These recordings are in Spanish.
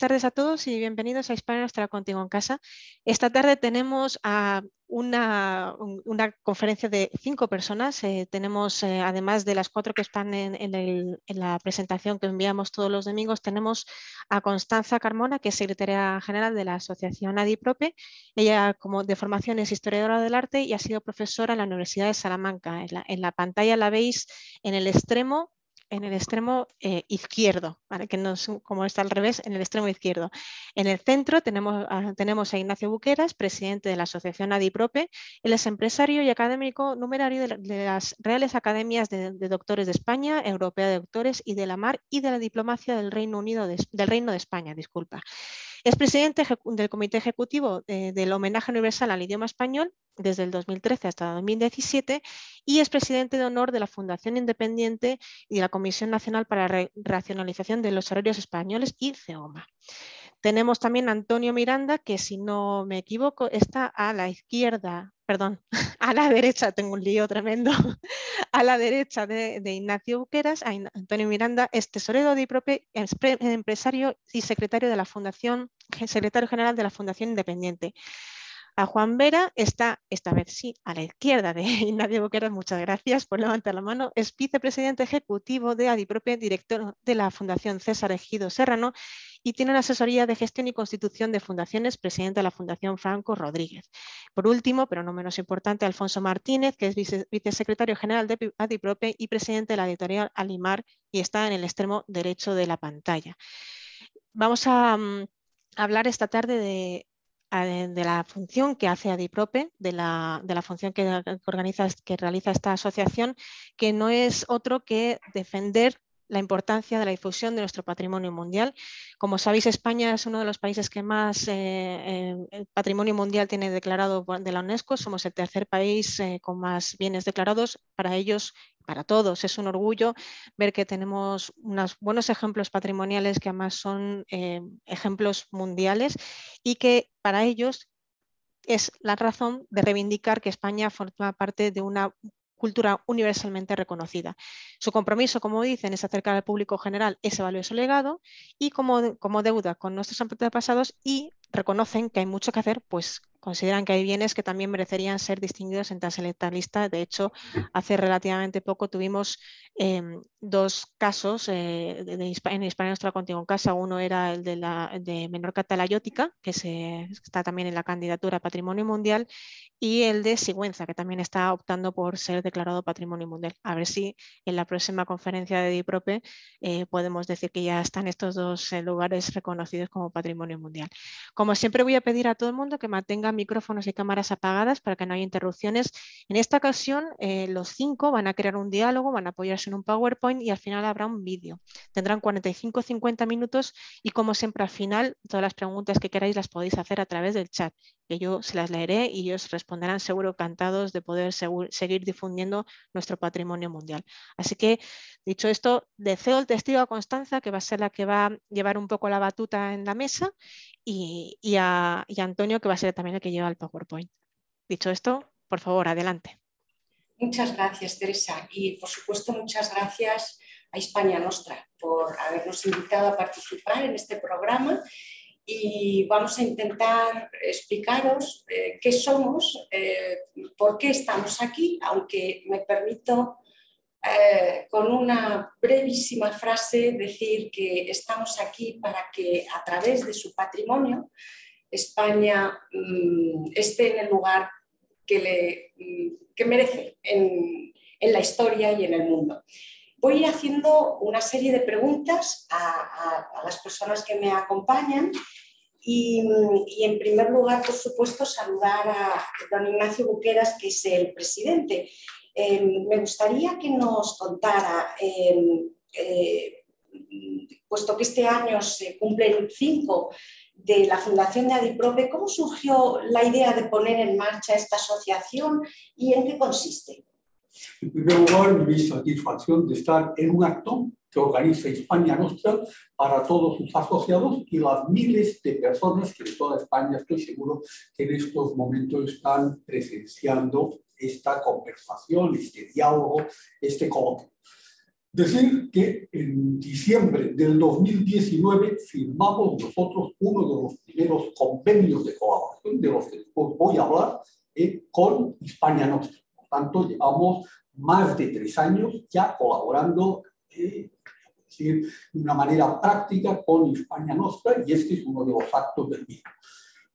Tardes a todos y bienvenidos a Hispania Nuestra Contigo en Casa. Esta tarde tenemos a una, conferencia de cinco personas. Eh, tenemos, eh, además de las cuatro que están en, la presentación que enviamos todos los domingos, tenemos a Constanza Carmona, que es secretaria general de la Asociación ADIPROPE. Ella, como de formación, es historiadora del arte y ha sido profesora en la Universidad de Salamanca. en la pantalla la veis en el extremo en el extremo eh, izquierdo, que como está al revés, en el extremo izquierdo. En el centro tenemos a, tenemos a Ignacio Buqueras, presidente de la Asociación ADIPROPE. Él es empresario y académico numerario de, las Reales Academias de, Doctores de España, Europea de Doctores y de la Mar y de la Diplomacia del Reino Unido del Reino de España. Disculpa. Es presidente del Comité Ejecutivo eh, del Homenaje Universal al Idioma Español desde el 2013 hasta 2017 y es presidente de honor de la Fundación Independiente y de la Comisión Nacional para la Racionalización de los Horarios Españoles y CEOMA. Tenemos también a Antonio Miranda, que si no me equivoco está a la izquierda, perdón, a la derecha, tengo un lío tremendo, a la derecha de, Ignacio Buqueras, Antonio Miranda es tesorero de IPROPE, empresario y secretario de la Fundación, secretario general de la Fundación Independiente. A Juan Vera está, esta vez sí, a la izquierda de Ignacio Boqueras, muchas gracias por levantar la mano, es vicepresidente ejecutivo de Adiprope, director de la Fundación César Ejido Serrano y tiene una asesoría de gestión y constitución de fundaciones, presidente de la Fundación Franco Rodríguez. Por último, pero no menos importante, Alfonso Martínez, que es vicesecretario general de Adiprope y presidente de la editorial Alimar y está en el extremo derecho de la pantalla. Vamos a mm, hablar esta tarde de de la función que hace Adiprope, de la, de la función que, organiza, que realiza esta asociación, que no es otro que defender la importancia de la difusión de nuestro patrimonio mundial. Como sabéis, España es uno de los países que más eh, eh, patrimonio mundial tiene declarado de la UNESCO. Somos el tercer país eh, con más bienes declarados. Para ellos, para todos, es un orgullo ver que tenemos unos buenos ejemplos patrimoniales que además son ejemplos mundiales y que para ellos es la razón de reivindicar que España forma parte de una cultura universalmente reconocida. Su compromiso, como dicen, es acercar al público general ese valioso legado y como, como deuda con nuestros antepasados y reconocen que hay mucho que hacer, pues consideran que hay bienes que también merecerían ser distinguidos en tan selecta lista. De hecho, hace relativamente poco tuvimos em, dos casos eh, de, en Hispania Nuestra Contigo en Casa. Uno era el de, la, de Menorca Talayótica, que se, está también en la candidatura a Patrimonio Mundial, y el de Sigüenza, que también está optando por ser declarado Patrimonio Mundial. A ver si en la próxima conferencia de DIPROPE eh, podemos decir que ya están estos dos eh, lugares reconocidos como Patrimonio Mundial. Como siempre voy a pedir a todo el mundo que mantenga micrófonos y cámaras apagadas para que no haya interrupciones. En esta ocasión eh, los cinco van a crear un diálogo, van a apoyarse en un PowerPoint y al final habrá un vídeo. Tendrán 45 50 minutos y como siempre al final todas las preguntas que queráis las podéis hacer a través del chat que yo se las leeré y ellos responderán seguro encantados de poder seguir difundiendo nuestro patrimonio mundial. Así que, dicho esto, deseo el testigo a Constanza, que va a ser la que va a llevar un poco la batuta en la mesa, y, a, Antonio, que va a ser también el que lleva el PowerPoint. Dicho esto, por favor, adelante. Muchas gracias, Teresa. Y, por supuesto, muchas gracias a España Nostra por habernos invitado a participar en este programa y vamos a intentar explicaros eh, qué somos, eh, por qué estamos aquí, aunque me permito eh, con una brevísima frase decir que estamos aquí para que a través de su patrimonio España mm, esté en el lugar que, le, mm, que merece en, en la historia y en el mundo voy a ir haciendo una serie de preguntas a, las personas que me acompañan y, en primer lugar, por supuesto, saludar a don Ignacio Buqueras, que es el presidente. Em, me gustaría que nos contara, em, eh, puesto que este año se cumplen cinco de la Fundación de Adiprope, ¿cómo surgió la idea de poner en marcha esta asociación y en qué consiste? En primer lugar, mi satisfacción de estar en un acto que organiza España Nostra para todos sus asociados y las miles de personas que de toda España estoy seguro que en estos momentos están presenciando esta conversación, este diálogo, este coloquio. Decir que en diciembre del 2019 firmamos nosotros uno de los primeros convenios de colaboración de los que después voy a hablar eh, con España Nostra. Por tanto, llevamos más de tres años ya colaborando eh, decir, de una manera práctica con España Nostra y este es uno de los actos del mismo.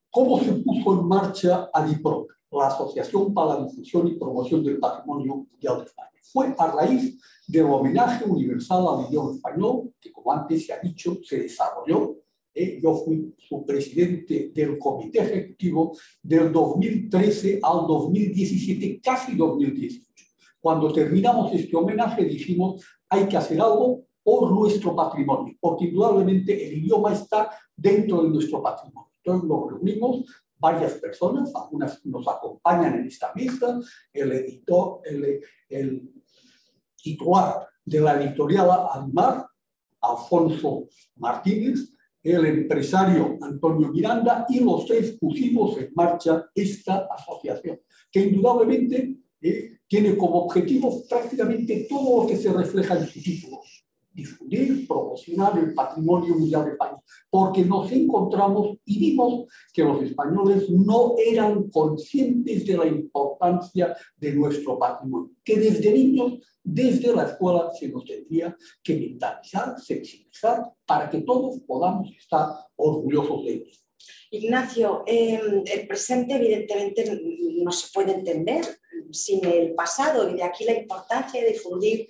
¿Cómo se puso en marcha ADIPRO, la Asociación para la Difusión y Promoción del Patrimonio Mundial de España? Fue a raíz del homenaje universal al idioma español, que como antes se ha dicho, se desarrolló. Eh, yo fui su presidente del comité ejecutivo del 2013 al 2017, casi 2018. Cuando terminamos este homenaje dijimos, hay que hacer algo por nuestro patrimonio, porque indudablemente el idioma está dentro de nuestro patrimonio. Entonces nos reunimos varias personas, algunas nos acompañan en esta mesa, el editor, el, titular de la editorial Admar, Alfonso Martínez, el empresario Antonio Miranda y los tres pusimos en marcha esta asociación, que indudablemente eh, tiene como objetivo prácticamente todo lo que se refleja en su título, difundir, promocionar el patrimonio mundial del país, porque nos encontramos y vimos que los españoles no eran conscientes de la importancia de nuestro patrimonio, que desde niños, desde la escuela, se nos tendría que mentalizar, sensibilizar, para que todos podamos estar orgullosos de ellos. Ignacio, em, el presente evidentemente no se puede entender sin el pasado y de aquí la importancia de difundir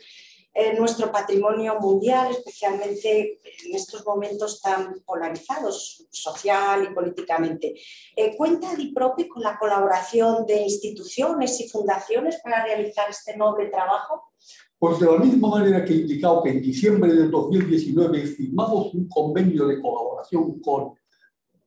nuestro patrimonio mundial, especialmente en estos momentos tan polarizados social y políticamente. Eh, ¿Cuenta DIPROPE con la colaboración de instituciones y fundaciones para realizar este noble trabajo? Pues de la misma manera que he indicado que en diciembre del 2019 firmamos un convenio de colaboración con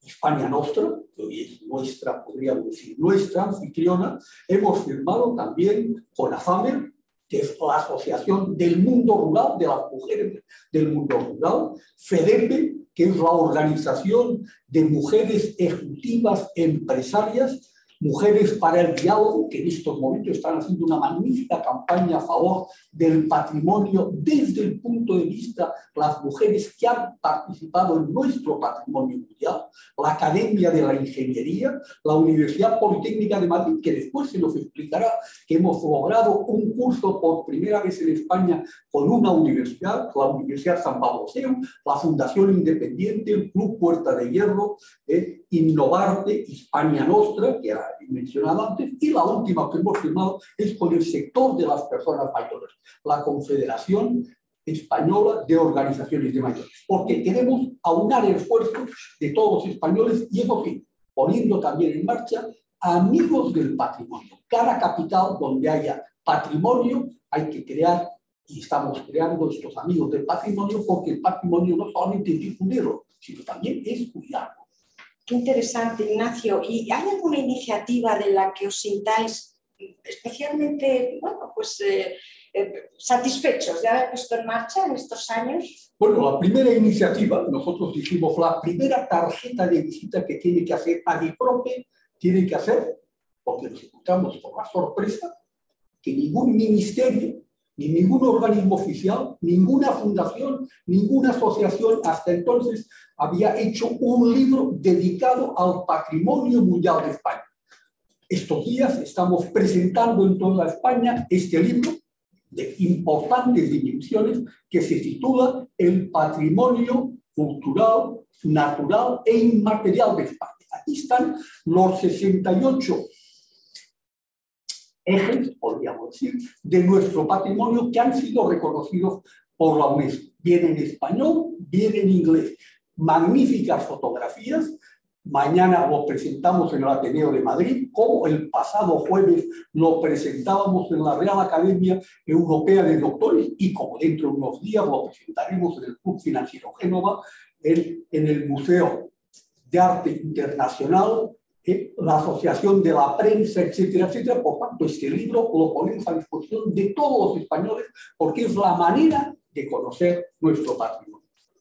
España Nostra, que hoy es nuestra, podríamos decir, nuestra anfitriona, hemos firmado también con AFAMER, que es la Asociación del Mundo Rural, de las Mujeres del Mundo Rural, FEDEPE, que es la Organización de Mujeres Ejecutivas Empresarias, Mujeres para el Diálogo, que en estos momentos están haciendo una magnífica campaña a favor del patrimonio desde el punto de vista las mujeres que han participado en nuestro patrimonio mundial, la Academia de la Ingeniería, la Universidad Politécnica de Madrid, que después se nos explicará que hemos logrado un curso por primera vez en España con una universidad, la Universidad San Pablo la Fundación Independiente, el Club Puerta de Hierro, eh, Innovarte, Hispania Nostra, que era mencionado antes, y la última que hemos firmado es con el sector de las personas mayores, la Confederación Española de Organizaciones de Mayores, porque queremos aunar el esfuerzo de todos los españoles y eso sí, poniendo también en marcha amigos del patrimonio. Cada capital donde haya patrimonio hay que crear y estamos creando estos amigos del patrimonio porque el patrimonio no solamente es difundirlo, sino también es cuidarlo. Qué interesante, Ignacio. ¿Y hay alguna iniciativa de la que os sintáis especialmente, bueno, pues eh, eh, satisfechos de haber puesto en marcha en estos años? Bueno, la primera iniciativa, nosotros dijimos, la primera tarjeta de visita que tiene que hacer Adiprope, tiene que hacer, porque nos encontramos con la sorpresa, que ningún ministerio ni ningún organismo oficial, ninguna fundación, ninguna asociación hasta entonces había hecho un libro dedicado al patrimonio mundial de España. Estos días estamos presentando en toda España este libro de importantes dimensiones que se titula El patrimonio cultural, natural e inmaterial de España. Aquí están los 68 ejes, podríamos decir, de nuestro patrimonio que han sido reconocidos por la UNESCO. Viene en español, viene en inglés. Magníficas fotografías. Mañana lo presentamos en el Ateneo de Madrid, como el pasado jueves lo presentábamos en la Real Academia Europea de Doctores y como dentro de unos días lo presentaremos en el Club Financiero Génova, en, en el Museo de Arte Internacional la Asociación de la Prensa, etcétera, etcétera. Por tanto, este libro lo ponemos a disposición de todos los españoles porque es la manera de conocer nuestro patrimonio.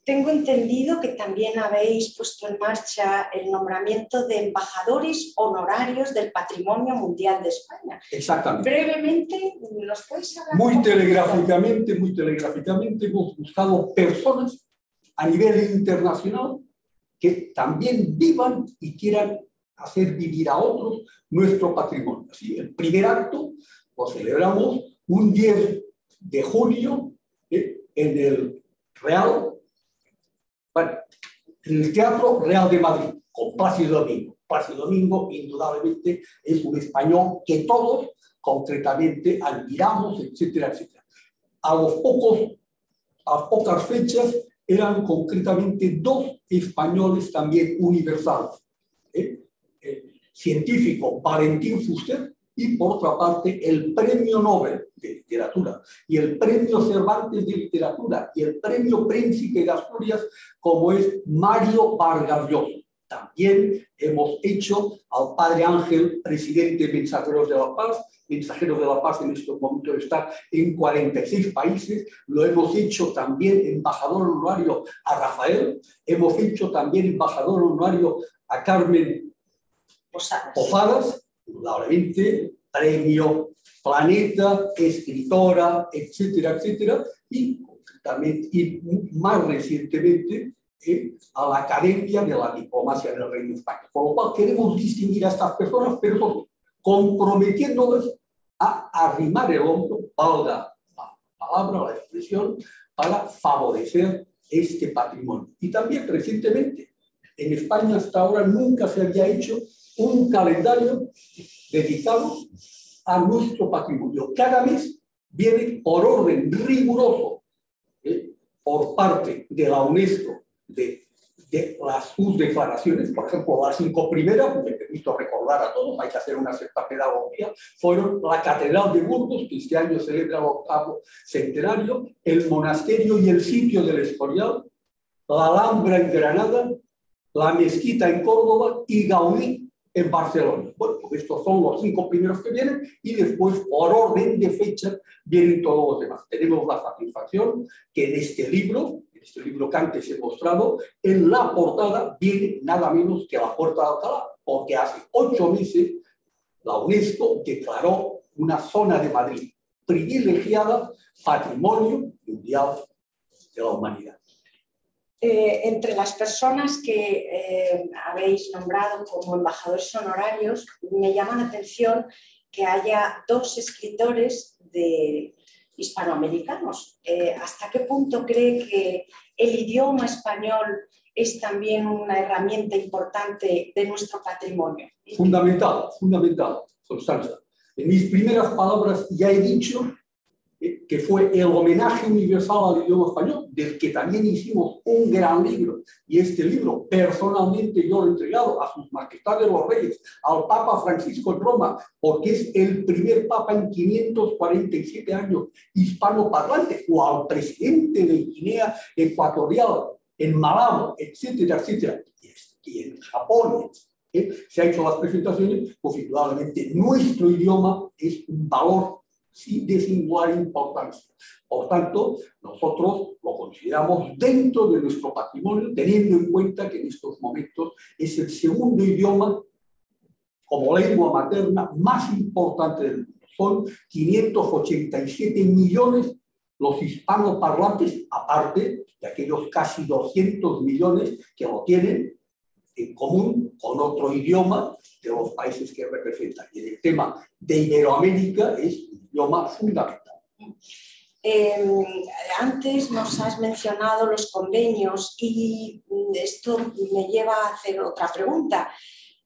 Tengo entendido que también habéis puesto en marcha el nombramiento de embajadores honorarios del Patrimonio Mundial de España. Exactamente. Brevemente, ¿nos podéis hablar? Muy telegráficamente, muy telegráficamente hemos buscado personas a nivel internacional que también vivan y quieran hacer vivir a otros nuestro patrimonio. Así, el primer acto lo celebramos un 10 de junio eh, en el Real en el Teatro Real de Madrid, con Plácido Domingo. Plácido Domingo, indudablemente, es un español que todos concretamente admiramos, etcétera, etcétera. A los pocos, a pocas fechas, eran concretamente dos españoles también universales. ¿eh? El científico Valentín Fuster y por otra parte el Premio Nobel de Literatura y el Premio Cervantes de Literatura y el Premio Príncipe de Asturias como es Mario Vargas Llosa. También hemos hecho al Padre Ángel, presidente de Mensajeros de la Paz, Mensajeros de la Paz en estos momentos está en 46 países, lo hemos hecho también embajador honorario a Rafael, hemos hecho también embajador honorario a Carmen Posadas indudablemente, premio Planeta, escritora, etcétera, etcétera, y, también, y más recientemente eh, a la Academia de la Diplomacia del Reino de España. Por lo cual queremos distinguir a estas personas, pero comprometiéndolas a arrimar el hombro, valga la palabra, la expresión, para favorecer este patrimonio. Y también recientemente, en España hasta ahora nunca se había hecho un calendario dedicado a nuestro patrimonio. Cada mes viene por orden riguroso ¿eh? por parte de la UNESCO de, las sus declaraciones, por ejemplo, las cinco primeras, me permito recordar a todos, hay que hacer una cierta pedagogía, fueron la Catedral de Burgos, que este año celebra el octavo centenario, el monasterio y el sitio del Escorial, la Alhambra en Granada, la Mezquita en Córdoba y Gaudí en Barcelona. Bueno, pues estos son los cinco primeros que vienen y después, por orden de fecha, vienen todos los demás. Tenemos la satisfacción que en este libro, en este libro que antes he mostrado, en la portada viene nada menos que la Puerta de Alcalá, porque hace ocho meses la UNESCO declaró una zona de Madrid privilegiada Patrimonio Mundial de la Humanidad. Eh, entre las personas que eh, habéis nombrado como embajadores honorarios, me llama la atención que haya dos escritores de hispanoamericanos. Eh, ¿Hasta qué punto cree que el idioma español es también una herramienta importante de nuestro patrimonio? Fundamental, fundamental, Constanza. En mis primeras palabras ya he dicho que fue el homenaje universal al idioma español, del que también hicimos un gran libro. Y este libro, personalmente yo lo he entregado a sus majestades los reyes, al Papa Francisco en Roma, porque es el primer Papa en 547 años hispano parlante, o al presidente de Guinea Ecuatorial, en Malabo, etcétera, etcétera. Y en Japón, ¿eh? se han hecho las presentaciones, pues indudablemente nuestro idioma es un valor de singular importancia. Por tanto, nosotros lo consideramos dentro de nuestro patrimonio, teniendo en cuenta que en estos momentos es el segundo idioma como lengua materna más importante del mundo. Son 587 millones los hispanoparlantes, aparte de aquellos casi 200 millones que lo tienen en común con otro idioma de los países que representan. Y el tema de Iberoamérica es lo más fundamental. Em, antes nos has mencionado los convenios y esto me lleva a hacer otra pregunta.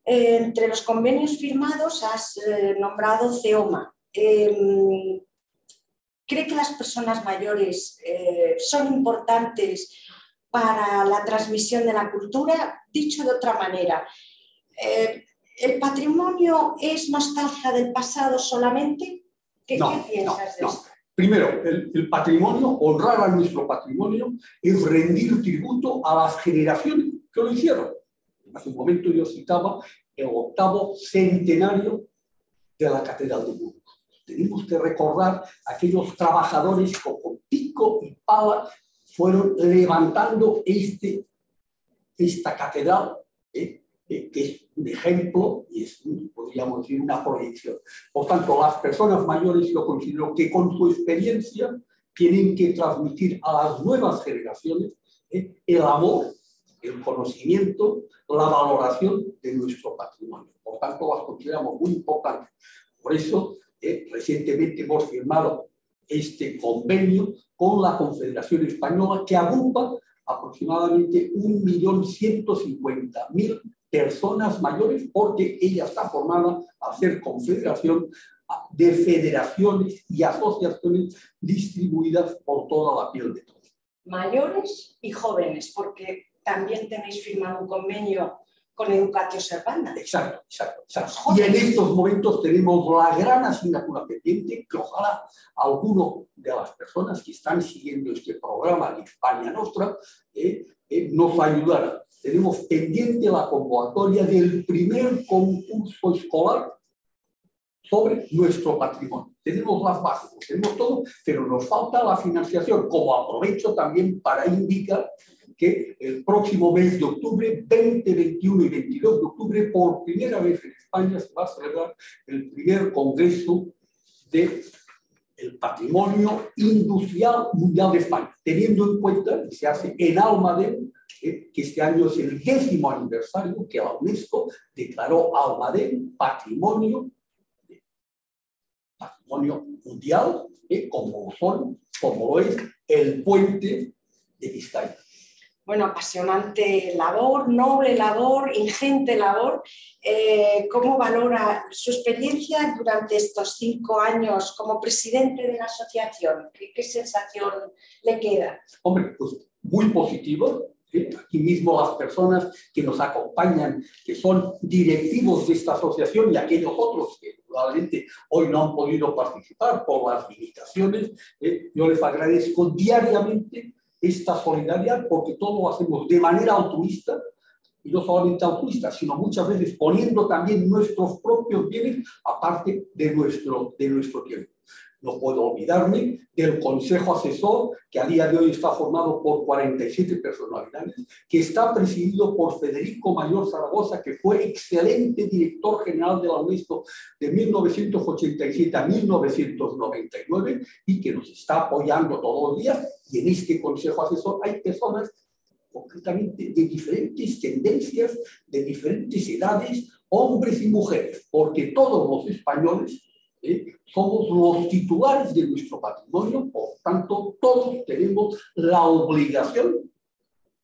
entre los convenios firmados has eh, nombrado CEOMA. Em, ¿Cree que las personas mayores eh, son importantes para la transmisión de la cultura? Dicho de otra manera, eh, ¿el patrimonio es nostalgia del pasado solamente? no, no, Primero, el, patrimonio, honrar a nuestro patrimonio, es rendir tributo a las generaciones que lo hicieron. Hace un momento yo citaba el octavo centenario de la Catedral de Burgos. Tenemos que recordar a aquellos trabajadores con pico y pala fueron levantando este, esta catedral, ¿eh? que es un ejemplo y es, podríamos decir, una proyección. Por tanto, las personas mayores yo considero que con su experiencia tienen que transmitir a las nuevas generaciones ¿eh? el amor, el conocimiento, la valoración de nuestro patrimonio. Por tanto, las consideramos muy importantes. Por eso, eh, recientemente hemos firmado este convenio con la Confederación Española que agrupa aproximadamente 1.150.000 personas mayores porque ella está formada a ser confederación de federaciones y asociaciones distribuidas por toda la piel de todos. Mayores y jóvenes, porque también tenéis firmado un convenio con Educatio Servanda. Exacto, exacto, exacto. Y en estos momentos tenemos la gran asignatura pendiente que ojalá alguno de las personas que están siguiendo este programa de España Nostra eh, eh, nos ayudara. Tenemos pendiente la convocatoria del primer concurso escolar sobre nuestro patrimonio. Tenemos las bases, tenemos todo, pero nos falta la financiación, como aprovecho también para indicar que el próximo mes de octubre, 20, 21 y 22 de octubre, por primera vez en España se va a celebrar el primer Congreso de patrimonio industrial mundial de España, teniendo en cuenta que se hace en Almadén, eh, que este año es el décimo aniversario que la UNESCO declaró Almadén patrimonio, patrimonio mundial, eh, como son, como es el puente de Vizcaya bueno, apasionante labor, noble labor, ingente labor. Eh, ¿Cómo valora su experiencia durante estos cinco años como presidente de la asociación? ¿Qué, sensación le queda? Hombre, pues muy positivo. Aquí mismo las personas que nos acompañan, que son directivos de esta asociación y aquellos otros que probablemente hoy no han podido participar por las limitaciones, eh, yo les agradezco diariamente esta solidaridad porque todo lo hacemos de manera altruista y no solamente altruista, sino muchas veces poniendo también nuestros propios bienes aparte de nuestro, de nuestro tiempo. No puedo olvidarme del Consejo Asesor, que a día de hoy está formado por 47 personalidades, que está presidido por Federico Mayor Zaragoza, que fue excelente director general de la UNESCO de 1987 a 1999 y que nos está apoyando todos los días. Y en este Consejo Asesor hay personas concretamente de diferentes tendencias, de diferentes edades, hombres y mujeres, porque todos los españoles ¿eh? somos los titulares de nuestro patrimonio, por tanto, todos tenemos la obligación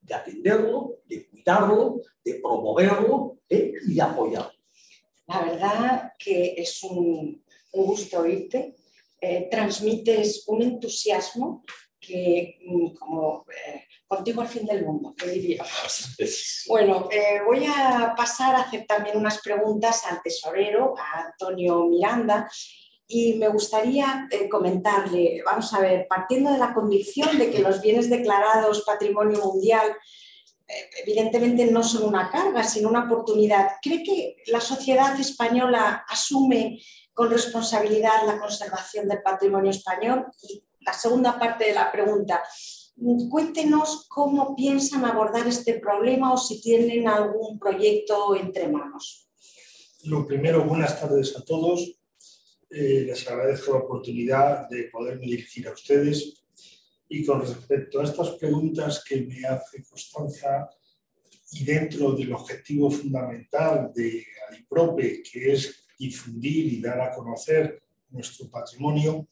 de atenderlo, de cuidarlo, de promoverlo ¿eh? y de apoyarlo. La verdad que es un, gusto oírte. Eh, transmites un entusiasmo que, mm, como contigo al fin del mundo, que diríamos. Bueno, voy a pasar a hacer también unas preguntas al tesorero, a Antonio Miranda, y me gustaría eh, comentarle, vamos a ver, partiendo de la convicción de que los bienes declarados patrimonio mundial eh, evidentemente no son una carga, sino una oportunidad, ¿cree que la sociedad española asume con responsabilidad la conservación del patrimonio español? Y la segunda parte de la pregunta, cuéntenos cómo piensan abordar este problema o si tienen algún proyecto entre manos. Lo primero, buenas tardes a todos. Eh, les agradezco la oportunidad de poderme dirigir a ustedes. Y con respecto a estas preguntas que me hace Constanza, y dentro del objetivo fundamental de Adiprope, que es difundir y dar a conocer nuestro patrimonio,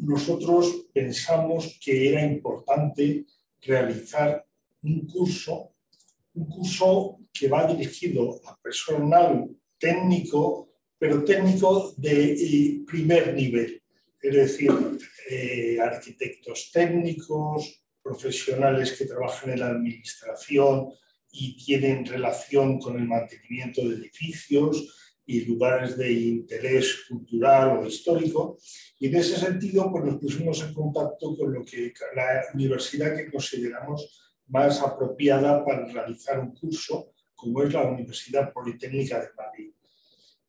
nosotros pensamos que era importante realizar un curso, un curso que va dirigido a personal técnico pero técnico de eh, primer nivel, es decir, eh, arquitectos técnicos, profesionales que trabajan en la administración y tienen relación con el mantenimiento de edificios y lugares de interés cultural o histórico. Y en ese sentido, pues nos pusimos en contacto con lo que la universidad que consideramos más apropiada para realizar un curso, como es la Universidad Politécnica de Madrid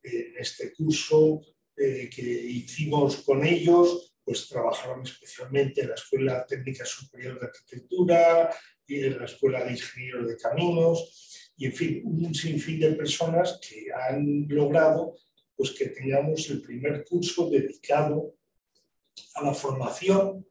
en este curso eh, que hicimos con ellos, pues trabajaban especialmente en la Escuela Técnica Superior de Arquitectura y en la Escuela de Ingenieros de Caminos y, en fin, un sinfín de personas que han logrado pues, que tengamos el primer curso dedicado a la formación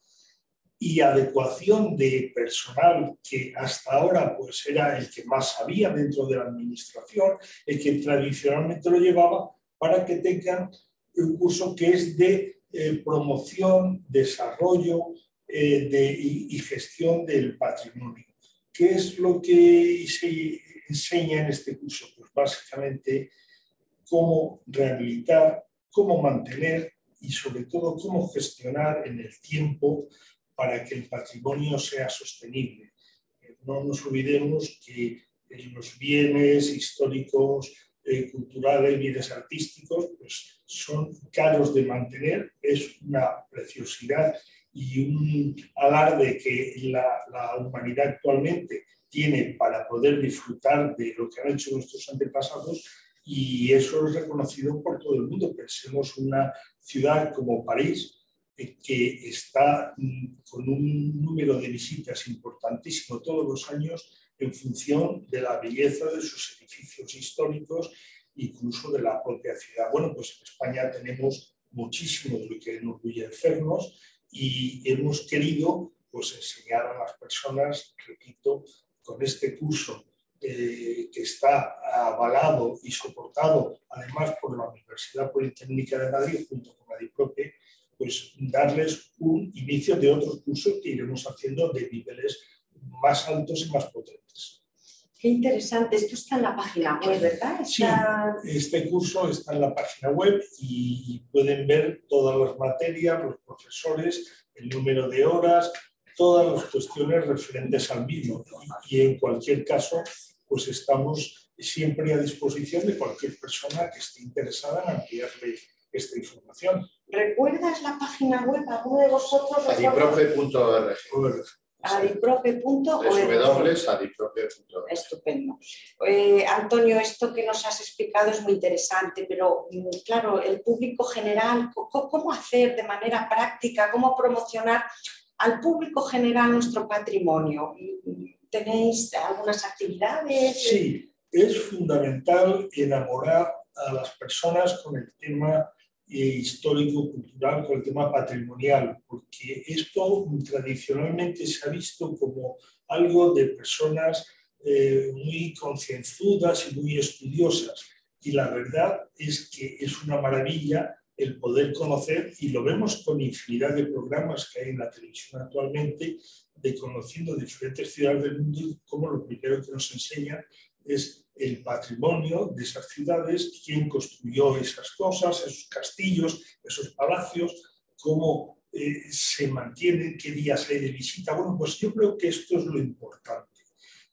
y adecuación de personal que hasta ahora pues era el que más sabía dentro de la administración, el que tradicionalmente lo llevaba, para que tengan un curso que es de eh, promoción, desarrollo eh, y, gestión del patrimonio. ¿Qué es lo que se enseña en este curso? Pues básicamente cómo rehabilitar, cómo mantener y sobre todo cómo gestionar en el tiempo para que el patrimonio sea sostenible. No nos olvidemos que los bienes históricos, eh, culturales, bienes artísticos, pues son caros de mantener, es una preciosidad y un alarde que la, la, humanidad actualmente tiene para poder disfrutar de lo que han hecho nuestros antepasados y eso es reconocido por todo el mundo. Pensemos una ciudad como París, que está mm, con un número de visitas importantísimo todos los años en función de la belleza de sus edificios históricos, incluso de la propia ciudad. Bueno, pues en España tenemos muchísimo de lo que enorgullecernos y hemos querido pues, enseñar a las personas, repito, con este curso eh, que está avalado y soportado además por la Universidad Politécnica de Madrid junto con la DIPROPE, pues darles un inicio de otros cursos que iremos haciendo de niveles más altos y más potentes. Qué interesante, esto está en la página web, ¿verdad? Sí, este curso está en la página web y pueden ver todas las materias, los profesores, el número de horas, todas las cuestiones referentes al mismo. Y en cualquier caso, pues estamos siempre a disposición de cualquier persona que esté interesada en ampliarle esta información. ¿Recuerdas la página web? ¿Alguno de vosotros? Adiprofe.org. Adiprofe.org. Estupendo. Eh, Antonio, esto que nos has explicado es muy interesante, pero mm, claro, el público general, ¿cómo hacer de manera práctica, cómo promocionar al público general nuestro patrimonio? ¿Tenéis algunas actividades? Sí, es fundamental enamorar a las personas con el tema histórico-cultural con el tema patrimonial, porque esto tradicionalmente se ha visto como algo de personas eh, muy concienzudas y muy estudiosas. Y la verdad es que es una maravilla el poder conocer, y lo vemos con infinidad de programas que hay en la televisión actualmente, de conociendo diferentes ciudades del mundo, como lo primero que nos enseña es el patrimonio de esas ciudades, quién construyó esas cosas, esos castillos, esos palacios, cómo eh, se mantienen, qué días hay de visita. Bueno, pues yo creo que esto es lo importante,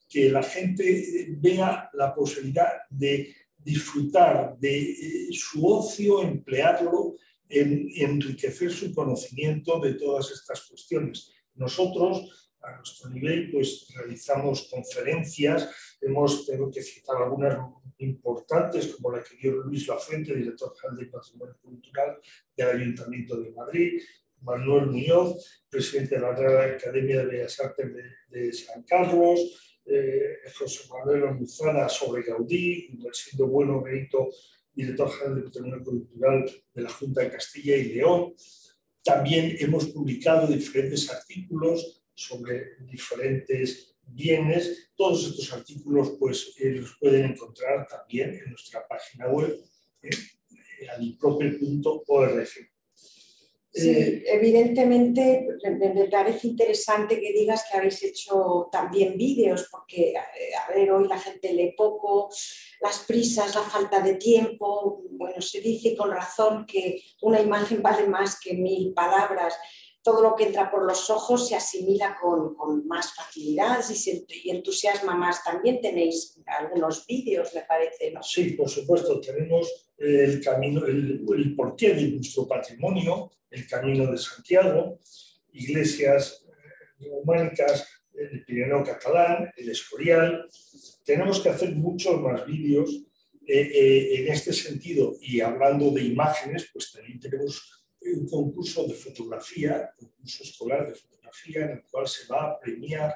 que la gente eh, vea la posibilidad de disfrutar de eh, su ocio, emplearlo en enriquecer su conocimiento de todas estas cuestiones. Nosotros a nuestro nivel, pues realizamos conferencias, hemos, tengo que citar algunas importantes, como la que dio Luis Lafuente, director general de Patrimonio Cultural del Ayuntamiento de Madrid, Manuel Muñoz, presidente de la Real Academia de Bellas Artes de, San Carlos, eh, José Manuel Muzana sobre Gaudí, siendo Bueno Benito, director general de Patrimonio Cultural de la Junta de Castilla y León. También hemos publicado diferentes artículos sobre diferentes bienes. Todos estos artículos pues, eh, los pueden encontrar también en nuestra página web, eh, aliprope.org. Sí, eh, evidentemente me parece interesante que digas que habéis hecho también vídeos, porque a ver, hoy la gente lee poco, las prisas, la falta de tiempo, bueno, se dice con razón que una imagen vale más que mil palabras todo lo que entra por los ojos se asimila con, más facilidad y, entusiasma más. También tenéis algunos vídeos, me parece. Sí, por supuesto, tenemos el camino, el porqué de nuestro patrimonio, el Camino de Santiago, iglesias eh, románicas, el Pirineo catalán, el Escorial. Tenemos que hacer muchos más vídeos eh, eh, en este sentido y hablando de imágenes, pues también tenemos un concurso de fotografía, un concurso escolar de fotografía en el cual se va a premiar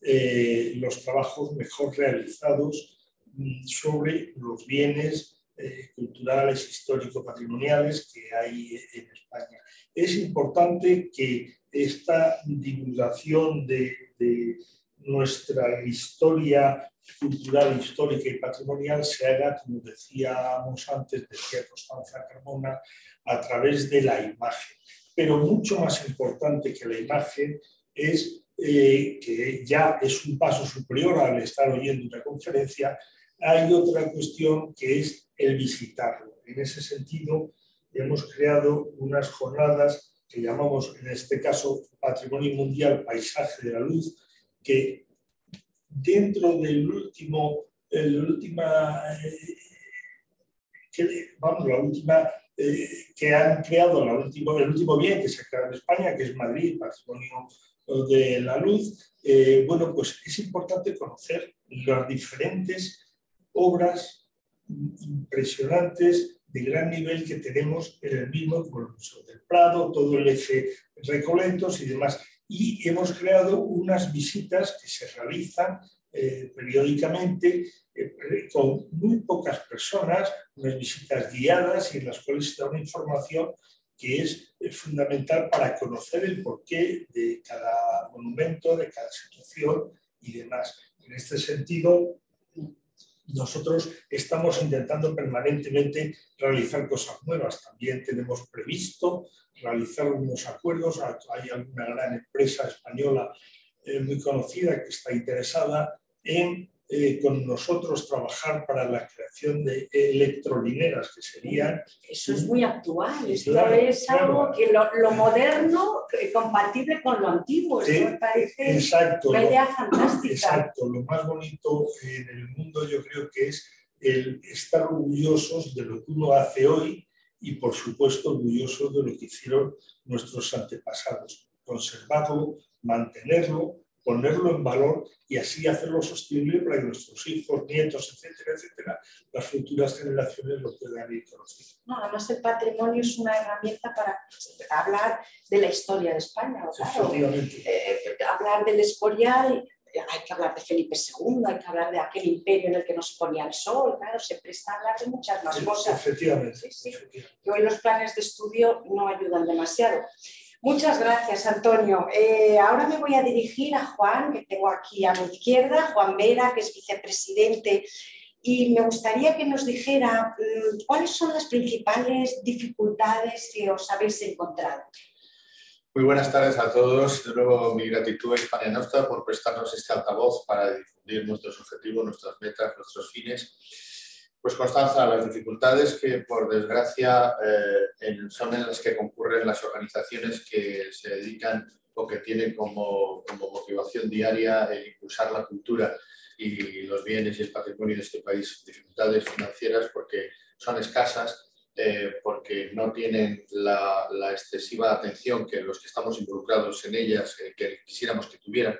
eh, los trabajos mejor realizados mm, sobre los bienes eh, culturales, histórico-patrimoniales que hay en España. Es importante que esta divulgación de, de nuestra historia cultural, histórica y patrimonial se haga, como decíamos antes, decía Constanza Carmona, a través de la imagen. Pero mucho más importante que la imagen es eh, que ya es un paso superior al estar oyendo una conferencia, hay otra cuestión que es el visitarlo. En ese sentido, hemos creado unas jornadas que llamamos, en este caso, Patrimonio Mundial Paisaje de la Luz, que dentro del último, el última, eh, vamos, la última eh, que han creado la último, el último bien que se ha creado en España, que es Madrid, Patrimonio de la Luz, eh, bueno, pues es importante conocer las diferentes obras impresionantes de gran nivel que tenemos en el mismo, como el Museo del Prado, todo el eje Recoletos y demás y hemos creado unas visitas que se realizan eh, periódicamente eh, con muy pocas personas, unas visitas guiadas y en las cuales se da una información que es eh, fundamental para conocer el porqué de cada monumento, de cada situación y demás. En este sentido, nosotros estamos intentando permanentemente realizar cosas nuevas. También tenemos previsto realizar unos acuerdos. Hay una gran empresa española eh, muy conocida que está interesada en eh, con nosotros trabajar para la creación de electrolineras, que serían... Eso es muy actual, esto es algo que lo, moderno eh, compatible con lo antiguo, esto me parece exacto, una idea fantástica. Exacto, lo más bonito en el mundo yo creo que es el estar orgullosos de lo que uno hace hoy y por supuesto orgullosos de lo que hicieron nuestros antepasados, conservarlo, mantenerlo, ponerlo en valor y así hacerlo sostenible para que nuestros hijos, nietos, etcétera, etcétera, las futuras generaciones lo puedan ir conociendo. No, además el patrimonio es una herramienta para hablar de la historia de España. Claro. Eh, hablar del Escorial hay que hablar de Felipe II, hay que hablar de aquel imperio en el que no se ponía el sol, claro, se presta a hablar de muchas más cosas. Efectivamente, Que hoy los planes de estudio no ayudan demasiado. Muchas gracias, Antonio. Eh, ahora me voy a dirigir a Juan, que tengo aquí a mi izquierda, Juan Vera, que es vicepresidente, y me gustaría que nos dijera mm, cuáles son las principales dificultades que os habéis encontrado. Muy buenas tardes a todos. De nuevo, mi gratitud a España Nostra por prestarnos este altavoz para difundir nuestros objetivos, nuestras metas, nuestros fines. Pues Constanza, las dificultades que por desgracia eh, son en las que concurren las organizaciones que se dedican o que tienen como, motivación diaria el impulsar la cultura y los bienes y el patrimonio de este país. Dificultades financieras porque son escasas eh, porque no tienen la, excesiva atención que los que estamos involucrados en ellas eh, que quisiéramos que tuvieran.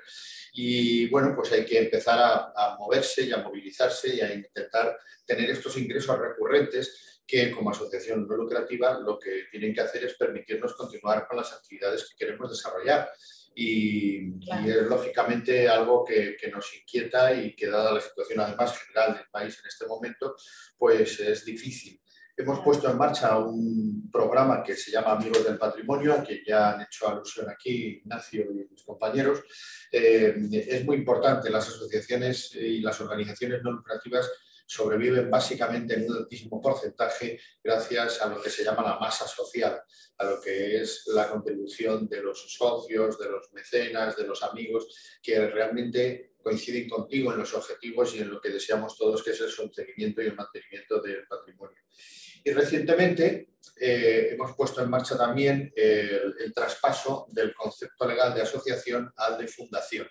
Y bueno, pues hay que empezar a, moverse y a movilizarse y a intentar tener estos ingresos recurrentes que como asociación no lucrativa lo que tienen que hacer es permitirnos continuar con las actividades que queremos desarrollar. Y, es lógicamente algo que, que, nos inquieta y que dada la situación además general del país en este momento, pues es difícil. Hemos puesto en marcha un programa que se llama Amigos del Patrimonio, a que ya han hecho alusión aquí Ignacio y mis compañeros. Eh, es muy importante, las asociaciones y las organizaciones no lucrativas sobreviven básicamente en un altísimo porcentaje gracias a lo que se llama la masa social, a lo que es la contribución de los socios, de los mecenas, de los amigos, que realmente coinciden contigo en los objetivos y en lo que deseamos todos, que es el sostenimiento y el mantenimiento del patrimonio. Y recientemente eh, hemos puesto en marcha también el, traspaso del concepto legal de asociación al de fundación.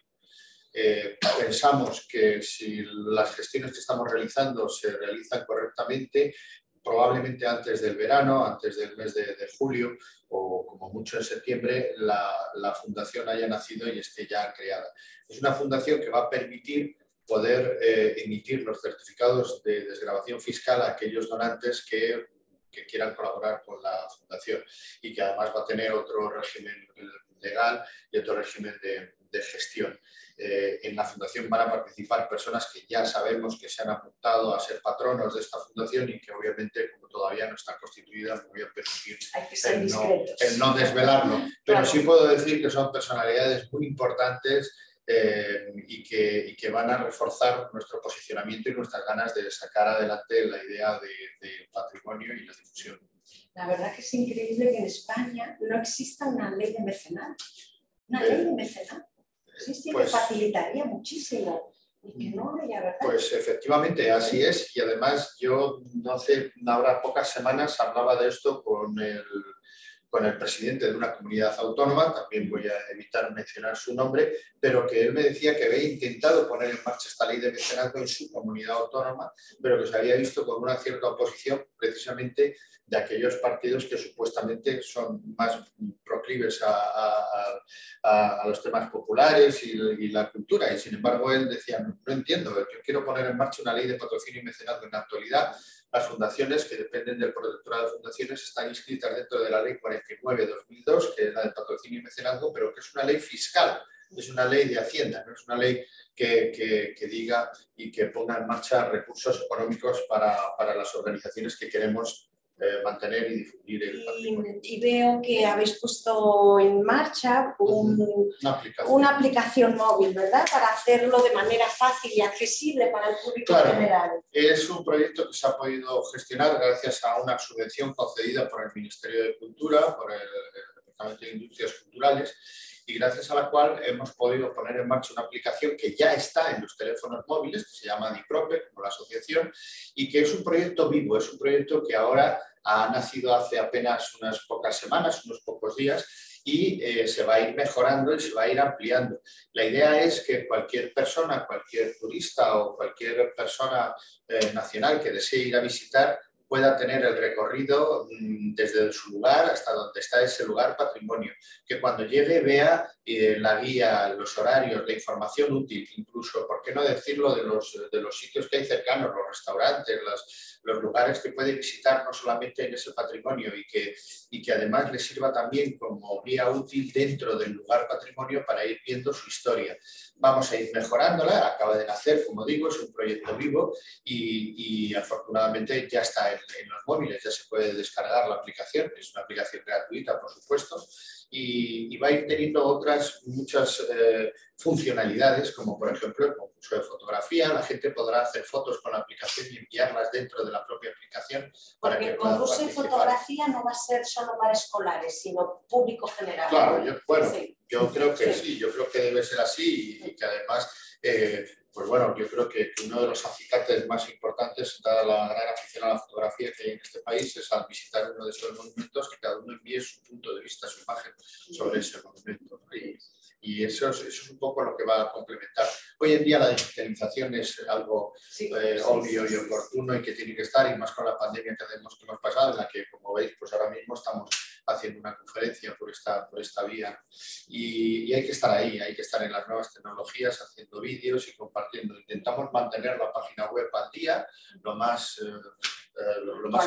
Eh, pensamos que si las gestiones que estamos realizando se realizan correctamente, probablemente antes del verano, antes del mes de, julio o como mucho en septiembre, la, la, fundación haya nacido y esté ya creada. Es una fundación que va a permitir poder eh, emitir los certificados de desgrabación fiscal a aquellos donantes que que quieran colaborar con la fundación y que además va a tener otro régimen legal y otro régimen de, gestión. Eh, en la fundación van a participar personas que ya sabemos que se han apuntado a ser patronos de esta fundación y que obviamente, como todavía no está constituida, me voy a permitir el no, desvelarlo. Pero sí puedo decir que son personalidades muy importantes eh, y, que, que, van a reforzar nuestro posicionamiento y nuestras ganas de sacar adelante la idea de, de patrimonio y la difusión. La verdad que es increíble que en España no exista una ley de mecenazgo. Una ley de mecenazgo. Sí, sí, que pues facilitaría muchísimo. Y que no ¿verdad? Pues efectivamente, así es. Y además yo no hace, ahora pocas semanas hablaba de esto con el con el presidente de una comunidad autónoma, también voy a evitar mencionar su nombre, pero que él me decía que había intentado poner en marcha esta ley de mecenazgo en su comunidad autónoma, pero que se había visto con una cierta oposición precisamente de aquellos partidos que supuestamente son más proclives a, los temas populares y, la cultura. Y sin embargo, él decía, no, no, entiendo, yo quiero poner en marcha una ley de patrocinio y mecenazgo en la actualidad las fundaciones que dependen del protectorado de fundaciones están inscritas dentro de la ley 49-2002, que es la del patrocinio y mecenazgo, pero que es una ley fiscal, es una ley de Hacienda, no es una ley que, diga y que ponga en marcha recursos económicos para, para las organizaciones que queremos mantener y difundir el patrimonio. Y, veo que habéis puesto en marcha una, aplicación. móvil, ¿verdad? Para hacerlo de manera fácil y accesible para el público general. Es un proyecto que se ha podido gestionar gracias a una subvención concedida por el Ministerio de Cultura, por el, Departamento de Industrias Culturales, y gracias a la cual hemos podido poner en marcha una aplicación que ya está en los teléfonos móviles, que se llama DIPROPE, como la asociación, y que es un proyecto vivo, es un proyecto que ahora ha nacido hace apenas unas pocas semanas, unos pocos días, y eh, se va a ir mejorando y se va a ir ampliando. La idea es que cualquier persona, cualquier turista o cualquier persona eh, nacional que desee ir a visitar pueda tener el recorrido mm, desde su lugar hasta donde está ese lugar patrimonio, que cuando llegue vea eh, la guía, los horarios, la información útil, incluso, ¿por qué no decirlo de los, de los sitios que hay cercanos, los restaurantes, los, los lugares que puede visitar no solamente en ese patrimonio y que, y que además le sirva también como guía útil dentro del lugar patrimonio para ir viendo su historia. Vamos a ir mejorándola, acaba de nacer, como digo, es un proyecto vivo y, y afortunadamente ya está en en los móviles, ya se puede descargar la aplicación, es una aplicación gratuita, por supuesto, y, va a ir teniendo otras muchas eh, funcionalidades, como por ejemplo el concurso de fotografía, la gente podrá hacer fotos con la aplicación y enviarlas dentro de la propia aplicación. Para Porque el concurso de fotografía no va a ser solo para escolares, sino público general. Claro, yo, bueno, yo creo que sí. yo creo que debe ser así y, que además... Eh, pues bueno, yo creo que uno de los acicates más importantes, dada la gran afición a la fotografía que hay en este país, es al visitar uno de esos monumentos que cada uno envíe su punto de vista, su imagen sobre ese monumento. Y, eso, es, eso, es, un poco lo que va a complementar. Hoy en día la digitalización es algo eh, obvio y oportuno y que tiene que estar, y más con la pandemia que, hemos, que hemos pasado, en la que, como veis, pues ahora mismo estamos haciendo una conferencia por esta, por esta vía. Y, hay que estar ahí, hay que estar en las nuevas tecnologías, haciendo vídeos y compartiendo. Intentamos mantener la página web al día, lo más, eh, eh, lo, más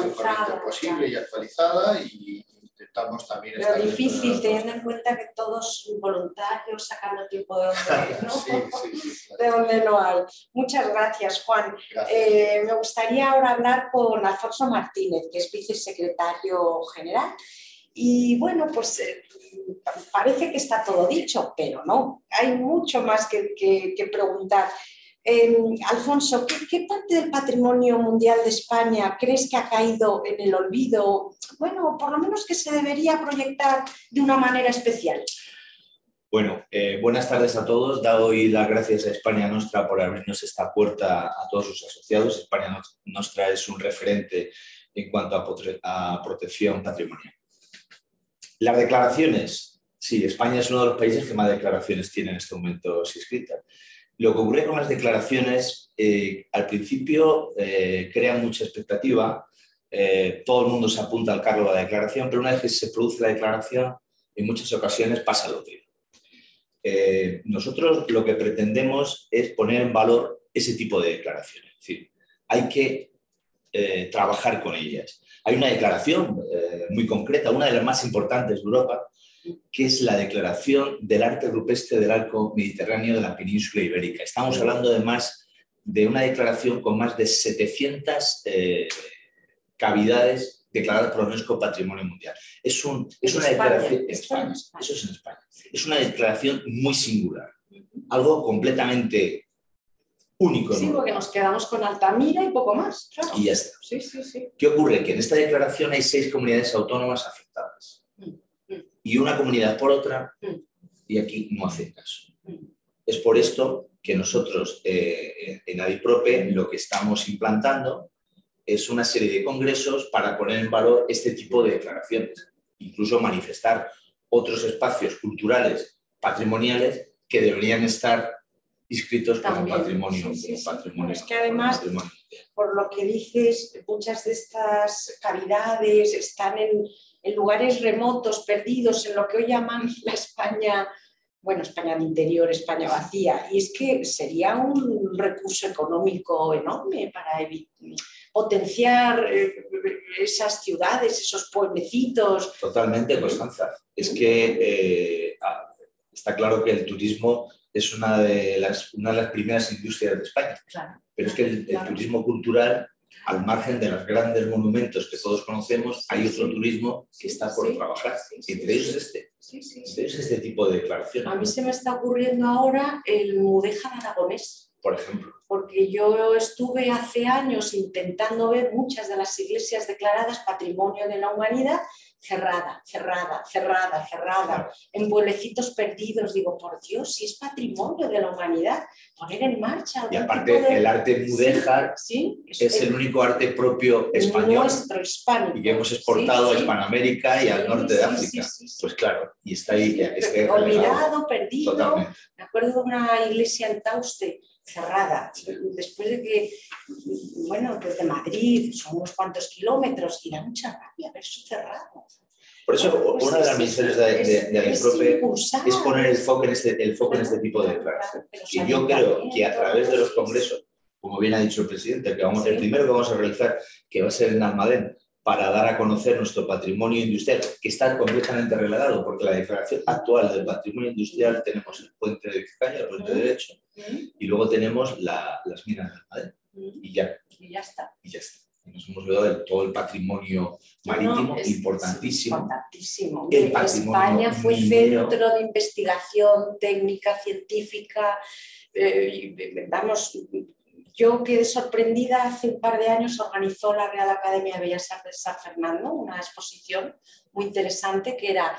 posible y actualizada y, intentamos también Pero difícil, teniendo en cuenta que todos voluntarios sacando tiempo de donde, ¿no? de donde no hay. Muchas gracias, Juan. Eh, me gustaría ahora hablar con Alfonso Martínez, que es vicesecretario general y bueno, pues eh, parece que está todo dicho, pero no, hay mucho más que, preguntar. Em, Alfonso, ¿qué, parte del patrimonio mundial de España crees que ha caído en el olvido? Bueno, por lo menos que se debería proyectar de una manera especial. Bueno, eh, buenas tardes a todos. Da hoy las gracias a España Nostra por abrirnos esta puerta a todos sus asociados. España Nostra es un referente en cuanto a protección patrimonial. Las declaraciones, sí, España es uno de los países que más declaraciones tiene en este momento inscritas. Lo que ocurre con las declaraciones, eh, al principio eh, crea mucha expectativa, eh, todo el mundo se apunta al cargo de la declaración, pero una vez que se produce la declaración, en muchas ocasiones pasa lo que. nosotros lo que pretendemos es poner en valor ese tipo de declaraciones. Es decir, hay que trabajar con ellas. Hay una declaración eh, muy concreta, una de las más importantes de Europa, que es la declaración del arte rupestre del arco mediterráneo de la península ibérica. Estamos hablando de más de una declaración con más de 700 eh, cavidades declaradas por UNESCO Patrimonio Mundial. Es, un, es una declaración España, eso es en España. Es una declaración muy singular, algo completamente único. Sí, porque nos quedamos con Altamira y poco más. Y ya está. Sí, sí, sí. ¿Qué ocurre? Que en esta declaración hay seis comunidades autónomas afectadas y una comunidad por otra, mm. y aquí no hace caso. Mm. Es por esto que nosotros eh, en Adiprope lo que estamos implantando es una serie de congresos para poner en valor este tipo de declaraciones, incluso manifestar otros espacios culturales, patrimoniales, que deberían estar inscritos como patrimonio. patrimonio es que además, por lo que dices, muchas de estas cavidades están en, en lugares remotos, perdidos, en lo que hoy llaman la España, bueno, España de interior, España vacía. Y es que sería un recurso económico enorme para potenciar eh, esas ciudades, esos pueblecitos. Totalmente, Constanza. Es que eh, está claro que el turismo es una de las, una de las primeras industrias de España. Pero es que el turismo cultural al margen de los grandes monumentos que todos conocemos, hay otro turismo que está por trabajar. Entre ellos este. Entre ellos este tipo de declaraciones. A mí se me está ocurriendo ahora el Mudéjar aragonés. Por ejemplo. Porque yo estuve hace años intentando ver muchas de las iglesias declaradas Patrimonio de la Humanidad cerrada, cerrada, cerrada, cerrada, en pueblecitos perdidos. Digo, por Dios, si es patrimonio de la humanidad, poner en marcha. Y aparte, el arte mudéjar es el, único arte propio español. Nuestro hispánico. Y que hemos exportado a Hispanoamérica y al norte de África. Pues claro, y está ahí. Olvidado, perdido. Me acuerdo de una iglesia en Tauste cerrada. Después de que, bueno, desde Madrid son unos cuantos kilómetros y da mucha rabia verse cerrado. Por eso, pues una de las misiones de, de, de es, es, poner el foco en este, el foco en este tipo de declaraciones. Y yo creo que a través de los congresos, como bien ha dicho el presidente, que vamos, el primero que vamos a realizar, que va a ser en Almadén, para dar a conocer nuestro patrimonio industrial, que está completamente relegado, porque la declaración actual del patrimonio industrial tenemos el puente de Vizcaya, el puente derecho, y luego tenemos las minas Madrid. Y ya. Y ya está. Y ya está. nos hemos olvidado de todo el patrimonio marítimo importantísimo. importantísimo. España fue centro de investigación técnica, científica. Eh, vamos, yo quedé sorprendida, hace un par de años organizó la Real Academia de Bellas Artes de San Fernando una exposición muy interesante que era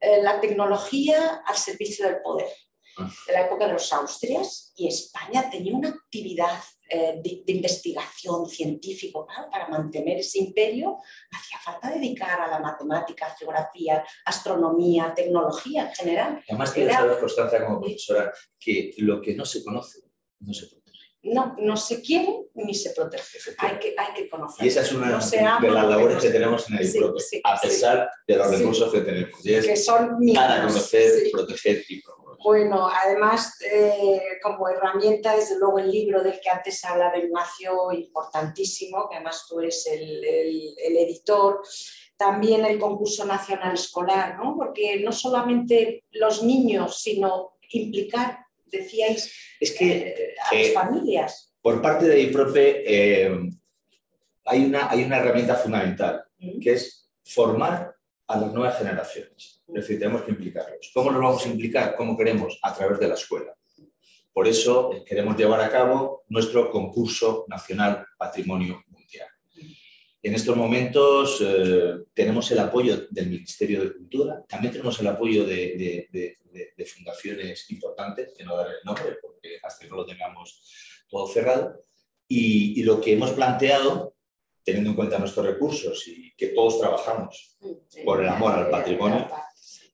eh, la tecnología al servicio del poder. De la época de los Austrias, y España tenía una actividad eh, de, investigación científica para mantener ese imperio, hacía falta dedicar a la matemática, geografía, astronomía, tecnología en general. Además, tienes saber, Constanza, como profesora, que lo que no se conoce, no se puede no, no se quiere ni se protege. Hay que, hay que conocer. Y esa es una de las labores que tenemos en el sí, a pesar de los recursos que tenemos. que son Para conocer, proteger y promover. Bueno, además, eh, como herramienta, desde luego el libro del que antes hablaba Ignacio, importantísimo, que además tú eres el, el editor, también el concurso nacional escolar, ¿no? porque no solamente los niños, sino implicar decíais, es que, eh, a las eh, familias. Por parte de IPROPE hay, una, hay una herramienta fundamental, que es formar a las nuevas generaciones. Es decir, tenemos que implicarlos. ¿Cómo nos vamos a implicar? ¿Cómo queremos? A través de la escuela. Por eso queremos llevar a cabo nuestro concurso nacional Patrimonio Mundial. En estos momentos tenemos el apoyo del Ministerio de Cultura, también tenemos el apoyo de, de, fundaciones importantes, que no daré el nombre porque hasta que no lo tengamos todo cerrado. Y, lo que hemos planteado, teniendo en cuenta nuestros recursos y que todos trabajamos por el amor al patrimonio,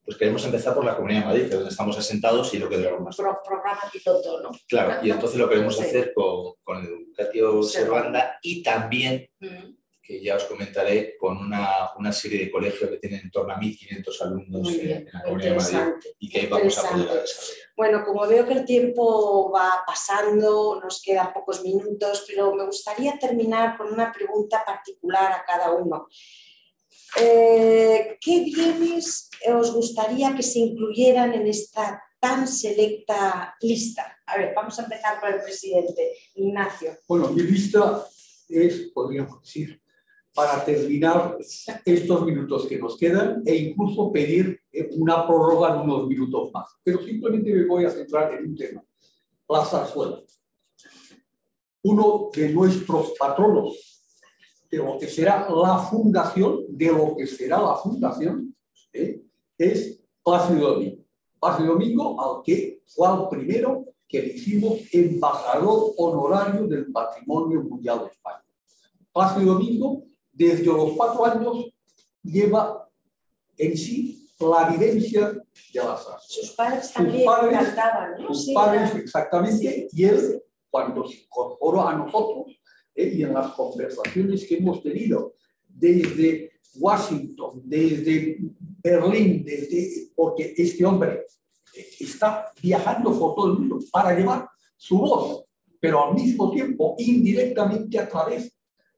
pues queremos empezar por la Comunidad de Madrid, que es donde estamos asentados y lo que debemos más. programa piloto, ¿no? Claro, y entonces lo queremos hacer con, con Educatio Servanda y también que ya os comentaré, con una, una serie de colegios que tienen en torno a 1.500 alumnos en, la Comunidad de Madrid y que vamos a poder desarrollar. Bueno, como veo que el tiempo va pasando, nos quedan pocos minutos, pero me gustaría terminar con una pregunta particular a cada uno. Eh, ¿Qué bienes os gustaría que se incluyeran en esta tan selecta lista? A ver, vamos a empezar por el presidente, Ignacio. Bueno, mi lista es, podríamos decir, para terminar estos minutos que nos quedan e incluso pedir eh, una prórroga de unos minutos más. Pero simplemente me voy a centrar en un tema, la zarzuela. Uno de nuestros patronos de lo que será la fundación, de lo que será la fundación, ¿eh? es Plácido Domingo. Plácido Domingo, al que fue el primero que le hicimos embajador honorario del Patrimonio Mundial de España. Plácido Domingo desde los cuatro años lleva en sí la vivencia de las artes. Sus padres también cantaban, ¿no? Sus padres, exactamente, y él, cuando se incorporó a nosotros, eh, y en las conversaciones que hemos tenido desde Washington, desde Berlín, desde, porque este hombre eh, está viajando por todo el mundo para llevar su voz, pero al mismo tiempo indirectamente a través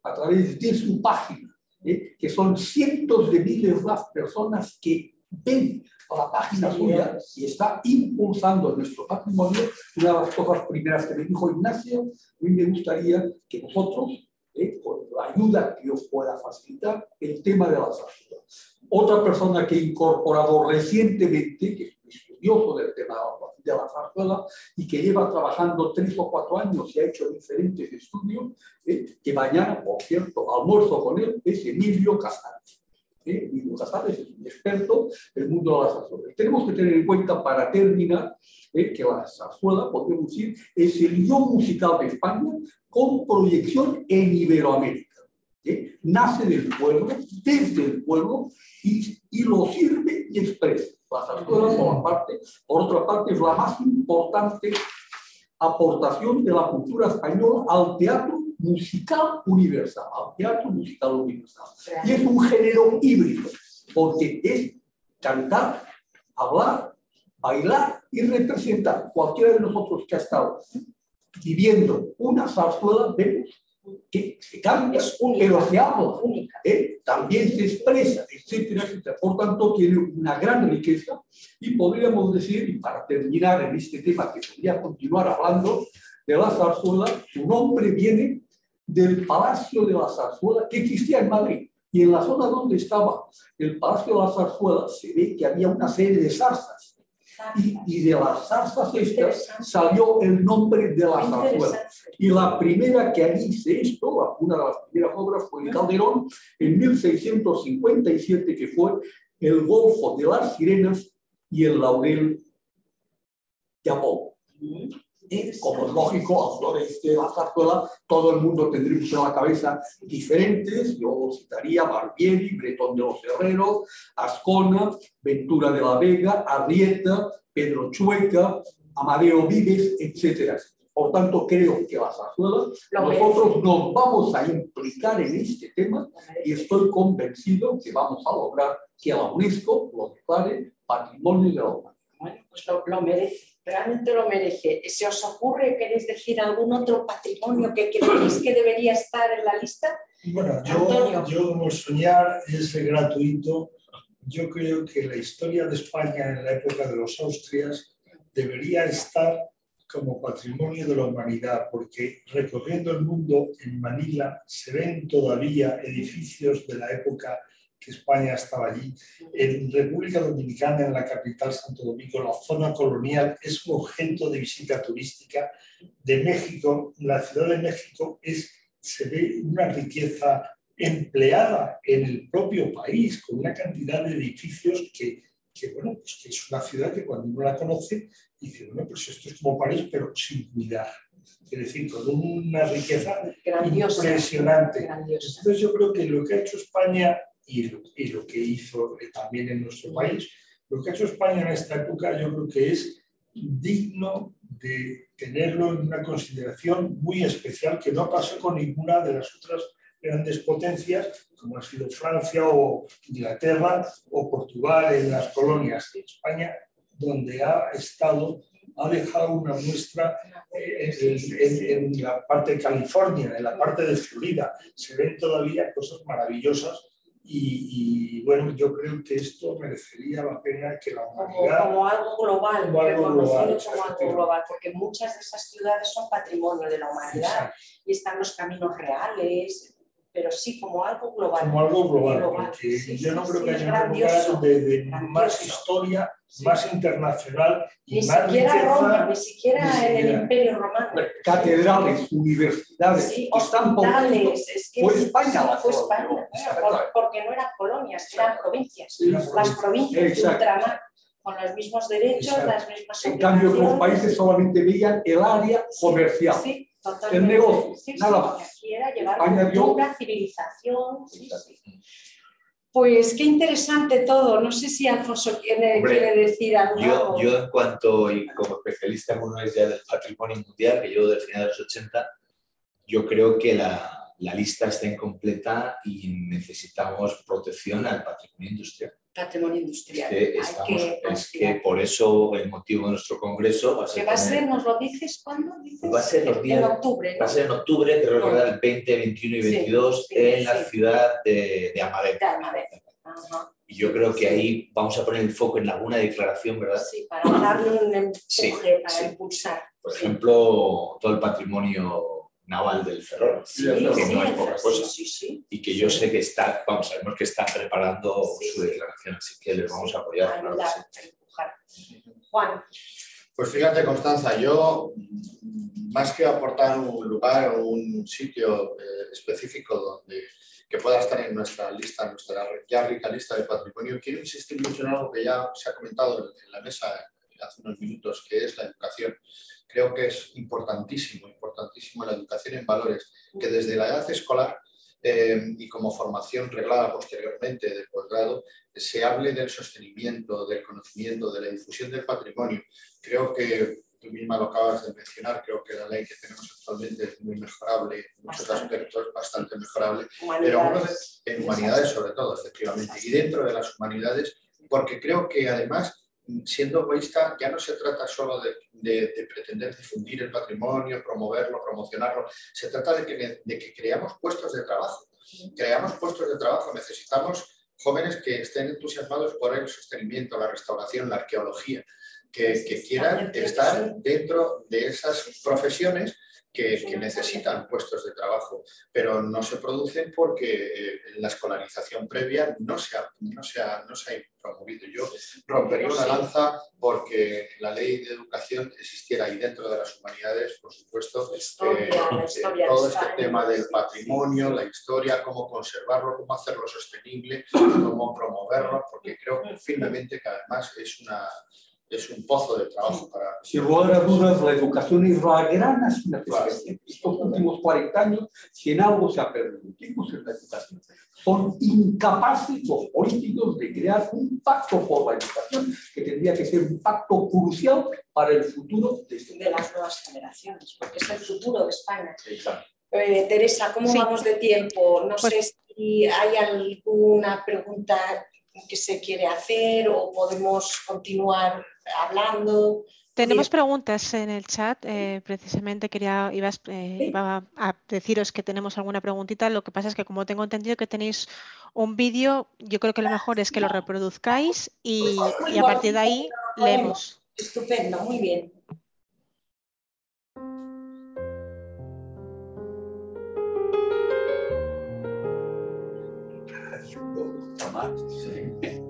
a través de su página, ¿eh? que son cientos de miles de personas que ven la página suya y está impulsando nuestro patrimonio. Una de las cosas primeras que me dijo Ignacio, a mí me gustaría que nosotros, ¿eh? con la ayuda que os pueda facilitar, el tema de las ayudas. Otra persona que he incorporado recientemente, que es estudioso del tema de la zarzuela y que lleva trabajando tres o cuatro años y ha hecho diferentes estudios, eh, que mañana, por cierto, almuerzo con él, es Emilio Casares. Eh, Emilio Casares es un experto del mundo de la zarzuela. Tenemos que tener en cuenta, para terminar, eh, que la zarzuela, podemos decir, es el guion musical de España con proyección en Iberoamérica. Nace del pueblo, desde el pueblo, y, y lo sirve y expresa. Por, parte, por otra parte, es la más importante aportación de la cultura española al teatro musical universal, al teatro musical universal. Y es un género híbrido, porque es cantar, hablar, bailar y representar. Cualquiera de nosotros que ha estado viviendo una zarzuela, vemos que se cambia, pero se habla, ¿eh? también se expresa, etcétera, etcétera. Por tanto, tiene una gran riqueza y podríamos decir, y para terminar en este tema que podría continuar hablando de la zarzuela, su nombre viene del Palacio de la Zarzuela que existía en Madrid. Y en la zona donde estaba el Palacio de la Zarzuela se ve que había una serie de zarzas y, de las zarzas estas salió el nombre de la zarzuela. Y la primera que dice esto, una de las primeras obras, fue Calderón en 1657, que fue El Golfo de las Sirenas y el Laurel de Apolo. Como es lógico, autores de la zarzuela, todo el mundo tendría en la cabeza diferentes. Yo citaría Barbieri, Bretón de los Herreros, Ascona, Ventura de la Vega, Arrieta, Pedro Chueca, Amadeo Vives, etc. Por tanto, creo que la zarzuela, nosotros nos vamos a implicar en este tema y estoy convencido que vamos a lograr que la UNESCO lo declare Patrimonio de la Humanidad. Bueno, pues lo merece realmente lo merece. ¿Se os ocurre, queréis decir, algún otro patrimonio que creéis que debería estar en la lista? Bueno, yo, yo como soñar es gratuito. Yo creo que la historia de España en la época de los Austrias debería estar como patrimonio de la humanidad, porque recorriendo el mundo en Manila se ven todavía edificios de la época que España estaba allí. En República Dominicana, en la capital Santo Domingo, la zona colonial es un objeto de visita turística. De México, la Ciudad de México es, se ve una riqueza empleada en el propio país, con una cantidad de edificios que, que bueno, pues que es una ciudad que cuando uno la conoce, dice, bueno, pues esto es como París, pero sin cuidar. Es decir, con una riqueza impresionante. Entonces yo creo que lo que ha hecho España y lo, que hizo también en nuestro país. Lo que ha hecho España en esta época yo creo que es digno de tenerlo en una consideración muy especial que no pasó con ninguna de las otras grandes potencias, como ha sido Francia o Inglaterra o Portugal en las colonias de España, donde ha estado, ha dejado una muestra eh, en, en la parte de California, en la parte de Florida. Se ven todavía cosas maravillosas y, bueno, yo creo que esto merecería la pena que la humanidad... Como, algo global, como algo global, como algo global, porque muchas de esas ciudades son patrimonio de la humanidad y están los caminos reales, pero sí como algo global. Como algo global, porque yo no creo que haya un lugar de, más historia, más internacional y ni más siquiera riqueza, Roma, ni siquiera en el Imperio Romano. Catedrales, universidades, Sí, hospitales, es que Fue sí, España sí, la fue. España, porque no eran colonias, eran provincias. Sí, Las provincias de ultramar, con los mismos derechos, Exacto. las mismas En cambio, otros países solamente veían el área Sí, comercial. Sí, totalmente. El negocio, Sí, sí, nada más. Aquí era llevar España dio- cultura, civilización. sí, sí. Pues qué interesante todo. No sé si Alfonso quiere, Hombre, quiere decir algo. Yo, yo en cuanto, y como especialista en uno es ya del patrimonio mundial, que llevo del final de los 80, yo creo que la, la lista está incompleta y necesitamos protección al patrimonio industrial. Patrimonio Es industrial. que, Hay estamos- que es que por eso el motivo de nuestro congreso va a ¿Qué ser, va a ser? ¿Nos lo dices cuándo? Dices? Va a ser los días- En octubre, va a ¿no? ser en octubre, creo recordar el 20, 21 y Sí, 22 sí, en la sí. ciudad de, de Amadeo. De Almadén. Ajá. Y yo creo que ahí vamos a poner el foco en alguna declaración, ¿verdad? Sí, para darle un empuje, Sí, para sí. impulsar. Por Sí. ejemplo, todo el patrimonio naval del Ferrol, Sí, que no sí, es poca cosa. Sí, sí, sí. Y que yo sé que está, vamos, sabemos que está preparando Sí, su declaración, así que les vamos a apoyar. A a empujar. Juan, Pues fíjate, Constanza, yo más que aportar un lugar o un sitio eh, específico donde que pueda estar en nuestra lista, en nuestra ya rica lista de patrimonio, quiero insistir mucho en algo que ya se ha comentado en, en la mesa hace unos minutos, que es la educación. Creo que es importantísimo, importantísimo la educación en valores, que desde la edad escolar eh, y como formación reglada posteriormente de posgrado, se hable del sostenimiento, del conocimiento, de la difusión del patrimonio. Creo que tú misma lo acabas de mencionar, creo que la ley que tenemos actualmente es muy mejorable, en muchos Bastante. aspectos bastante mejorable, pero humanidades. en humanidades sobre todo, efectivamente, y dentro de las humanidades, porque creo que además, siendo egoísta, ya no se trata solo de, de- de pretender difundir el patrimonio, promoverlo, promocionarlo, se trata de que, de que creamos puestos de trabajo. Creamos puestos de trabajo, necesitamos jóvenes que estén entusiasmados por el sostenimiento, la restauración, la arqueología, que, que quieran estar dentro de esas profesiones que, que necesitan puestos de trabajo, pero no se producen porque eh, la escolarización previa no se ha, no se ha, no se ha promovido. Yo rompería una lanza porque la ley de educación existiera y dentro de las humanidades, por supuesto, Historia, eh, eh, historia todo este tema del patrimonio, la historia, cómo conservarlo, cómo hacerlo sostenible, cómo promoverlo, porque creo firmemente que además es, una, es un pozo de trabajo para... Sin lugar a dudas, la educación es la gran asignatura. Estos últimos 40 años, si en algo se ha perdido es la educación. Son incapaces los políticos de crear un pacto por la educación, que tendría que ser un pacto crucial para el futuro de este de las nuevas generaciones, porque es el futuro de España. Exacto. Eh, Teresa, ¿cómo Sí. vamos de tiempo? No Pues- sé si hay alguna pregunta que se quiere hacer o podemos continuar hablando. Tenemos preguntas en el chat. eh, precisamente quería, iba, eh, iba a deciros que tenemos alguna preguntita. Lo que pasa es que como tengo entendido que tenéis un vídeo, yo creo que lo mejor es que lo reproduzcáis y, y a partir de ahí leemos. Estupendo, muy bien. lá.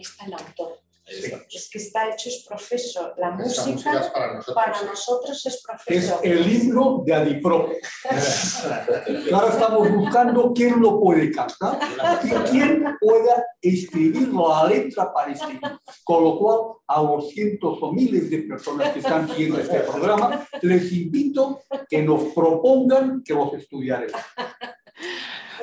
Está el autor. Ahí. Es que está hecho, es profeso. La música música es para nosotros. para nosotros es Es profeso. el himno de Adiproque. Y ahora estamos buscando quién lo puede cantar y quién pueda escribir la letra para escribir. Con lo cual, a los cientos o miles de personas que están siguiendo este programa, les invito que nos propongan que los estudiaremos.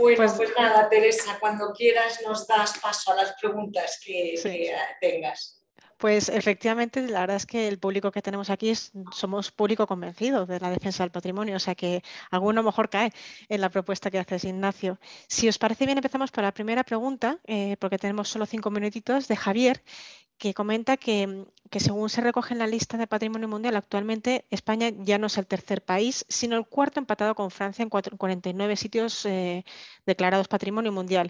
Bueno, Pues- pues, nada, Teresa, cuando quieras nos das paso a las preguntas que, Sí. que, eh, tengas. Pues efectivamente, la verdad es que el público que tenemos aquí es, somos público convencido de la defensa del patrimonio, o sea que alguno mejor cae en la propuesta que haces, Ignacio. Si os parece bien, empezamos por la primera pregunta, eh, porque tenemos solo cinco minutitos, de Javier, que comenta que, mm, que según se recoge en la lista de patrimonio mundial, actualmente España ya no es el tercer país, sino el cuarto empatado con Francia en cuatro- 49 sitios eh, declarados patrimonio mundial.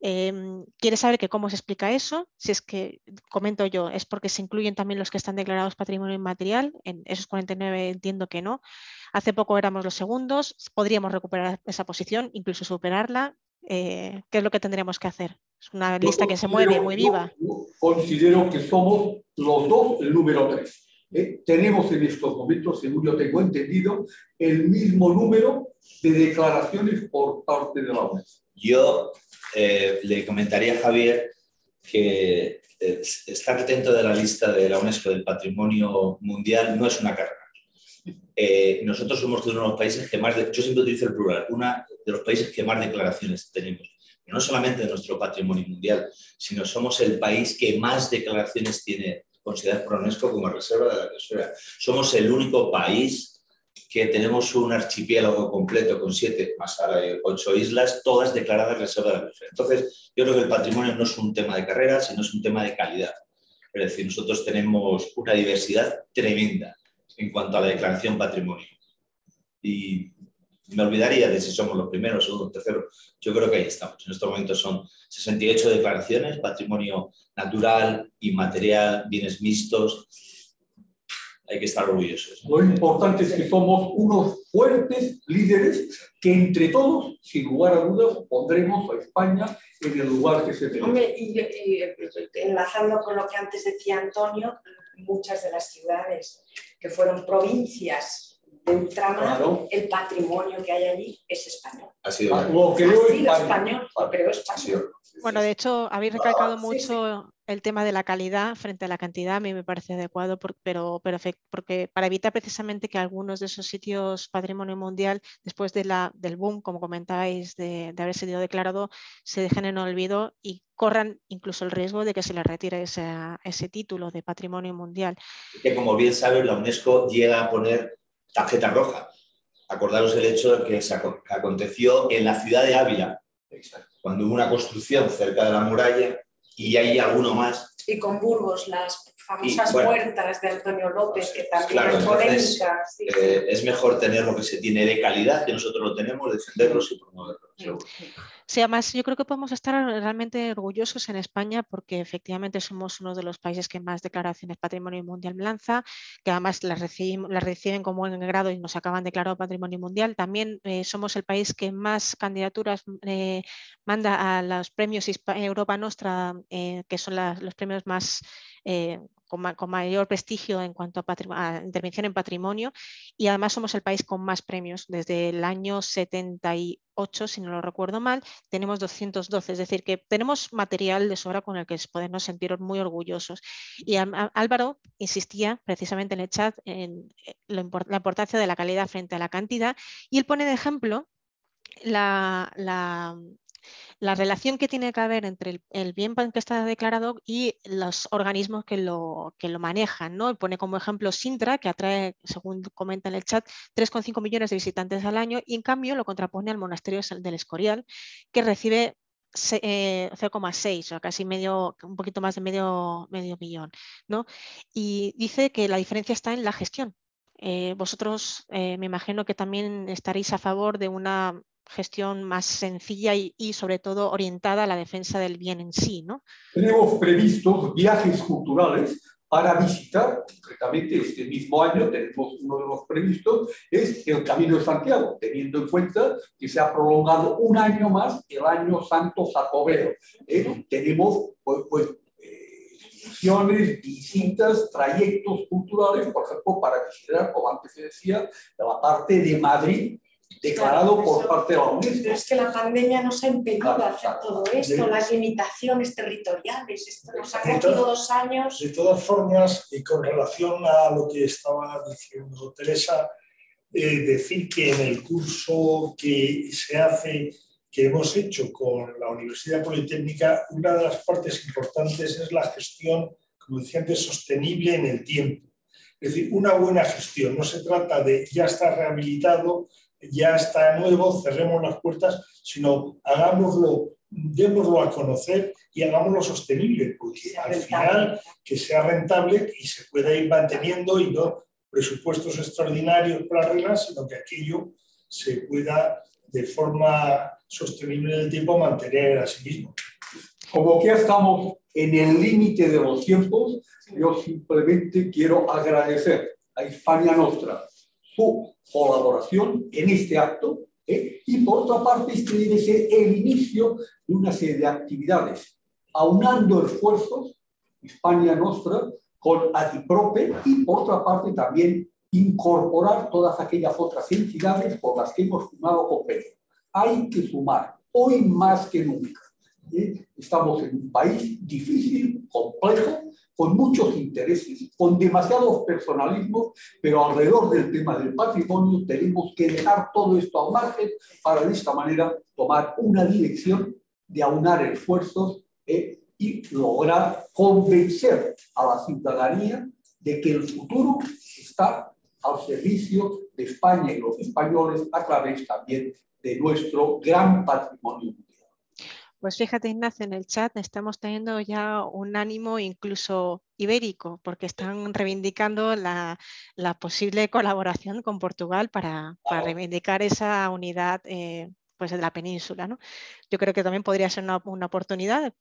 Em, quiere saber que cómo se explica eso, si es que, comento yo, es porque se incluyen también los que están declarados patrimonio inmaterial, en esos 49 entiendo que no. Hace poco éramos los segundos, podríamos recuperar esa posición, incluso superarla. Eh, ¿Qué es lo que tendríamos que hacer? Es una Yo lista que se considero- mueve muy viva. yo considero que somos los dos el número tres. ¿eh? Tenemos en estos momentos, según yo tengo entendido, el mismo número de declaraciones por parte de la UNESCO. Yo eh, le comentaría a Javier que eh, estar dentro de la lista de la UNESCO del Patrimonio Mundial no es una carrera. Eh, nosotros somos de uno de los países que más, de- yo siempre utilizo el plural, una de los países que más declaraciones tenemos. No solamente de nuestro patrimonio mundial, sino somos el país que más declaraciones tiene consideradas por UNESCO como reserva de la reserva. Somos el único país que tenemos un archipiélago completo con siete, más ahora ocho islas, todas declaradas reserva de la biosfera. Entonces, yo creo que el patrimonio no es un tema de carrera, sino es un tema de calidad. Es decir, nosotros tenemos una diversidad tremenda en cuanto a la declaración patrimonio. Y me olvidaría de si somos los primeros, segundos, terceros. Yo creo que ahí estamos. En estos momentos son 68 declaraciones, patrimonio natural, inmaterial, bienes mixtos. Hay que estar orgullosos. Lo importante es que somos unos fuertes líderes que entre todos, sin lugar a dudas, pondremos a España en el lugar que se merece. Hombre, y, y, enlazando con lo que antes decía Antonio, muchas de las ciudades que fueron provincias de ultramar, Claro. el patrimonio que hay allí es español. Ha sido Ah, Lo creo ha sido España. español, lo creo ha español. Bueno, de hecho, habéis recalcado sí, mucho el tema de la calidad frente a la cantidad. A mí me parece adecuado, por- pero, pero porque para evitar precisamente que algunos de esos sitios patrimonio mundial, después de la, del boom, como comentabais, de, de haber sido declarado, se dejen en olvido y corran incluso el riesgo de que se les retire ese, ese título de patrimonio mundial. que como bien sabes, la UNESCO llega a poner tarjeta roja. Acordaros el hecho de que se que aconteció en la ciudad de Ávila, cuando hubo una construcción cerca de la muralla y hay alguno más. Y con Burgos, las famosas bueno. puertas de Antonio López, que también Claro, es entonces, polémica. sí, sí. Eh, es mejor tener lo que se tiene de calidad, que nosotros lo tenemos, defenderlos y promoverlos. Seguro. Sí, además yo creo que podemos estar realmente orgullosos en España porque efectivamente somos uno de los países que más declaraciones patrimonio mundial lanza, que además las, recibim- las reciben con buen grado y nos acaban declarado patrimonio mundial. También eh, somos el país que más candidaturas eh, manda a los premios Europa Nostra, eh, que son los premios más eh, con, ma- con mayor prestigio en cuanto a, a intervención en patrimonio y además somos el país con más premios. Desde el año 78, si no lo recuerdo mal, tenemos 212, es decir, que tenemos material de sobra con el que podemos sentir muy orgullosos. Y Álvaro insistía precisamente en el chat en eh, lo la importancia de la calidad frente a la cantidad y él pone de ejemplo la, la- la relación que tiene que haber entre el, bien que está declarado y los organismos que lo, que lo manejan. ¿no? Pone como ejemplo Sintra, que atrae, según comenta en el chat, 3,5 millones de visitantes al año y en cambio lo contrapone al monasterio del Escorial, que recibe se- eh, 0,6, o casi medio, un poquito más de medio, medio millón. ¿no? Y dice que la diferencia está en la gestión. Eh, vosotros eh, me imagino que también estaréis a favor de una gestión más sencilla y, y, sobre todo orientada a la defensa del bien en sí, ¿no? Tenemos previstos viajes culturales para visitar, concretamente este mismo año tenemos uno de los previstos, es el Camino de Santiago, teniendo en cuenta que se ha prolongado un año más el año Santo Jacobeo. ¿eh? Tenemos, pues, pues, distintos trayectos culturales, por ejemplo, para considerar, como antes se decía, la parte de Madrid, declarado por parte de la UNESCO. Pero es que la pandemia nos ha impedido hacer todo esto, las limitaciones territoriales, esto nos ha cogido dos años. De todas formas, y con relación a lo que estaba diciendo Teresa, eh, decir que en el curso que se hace, que hemos hecho con la Universidad Politécnica, una de las partes importantes es la gestión, como decía antes, sostenible en el tiempo. Es decir, una buena gestión. No se trata de ya está rehabilitado, ya está nuevo, cerremos las puertas, sino hagámoslo, démoslo a conocer y hagámoslo sostenible, porque al final que sea rentable y se pueda ir manteniendo y no presupuestos extraordinarios para arreglar, sino que aquello se pueda de forma sostenible en el tiempo mantener a sí mismo. Como que ya estamos en el límite de los tiempos, yo simplemente quiero agradecer a España Nostra su colaboración en este acto ¿eh? y por otra parte este debe ser el inicio de una serie de actividades, aunando esfuerzos, España Nostra, con Adiprope y por otra parte también incorporar todas aquellas otras entidades por las que hemos firmado convenio. Hay que sumar, hoy más que nunca. Estamos en un país difícil, complejo, con muchos intereses, con demasiados personalismos, pero alrededor del tema del patrimonio tenemos que dejar todo esto al margen para de esta manera tomar una dirección de aunar esfuerzos ¿eh? y lograr convencer a la ciudadanía de que el futuro está al servicio de España y los españoles a través también de nuestro gran patrimonio. Pues fíjate, Ignacio, en el chat estamos teniendo ya un ánimo incluso ibérico, porque están reivindicando la, posible colaboración con Portugal para, reivindicar esa unidad eh, pues, de la península. ¿no? Yo creo que también podría ser una, oportunidad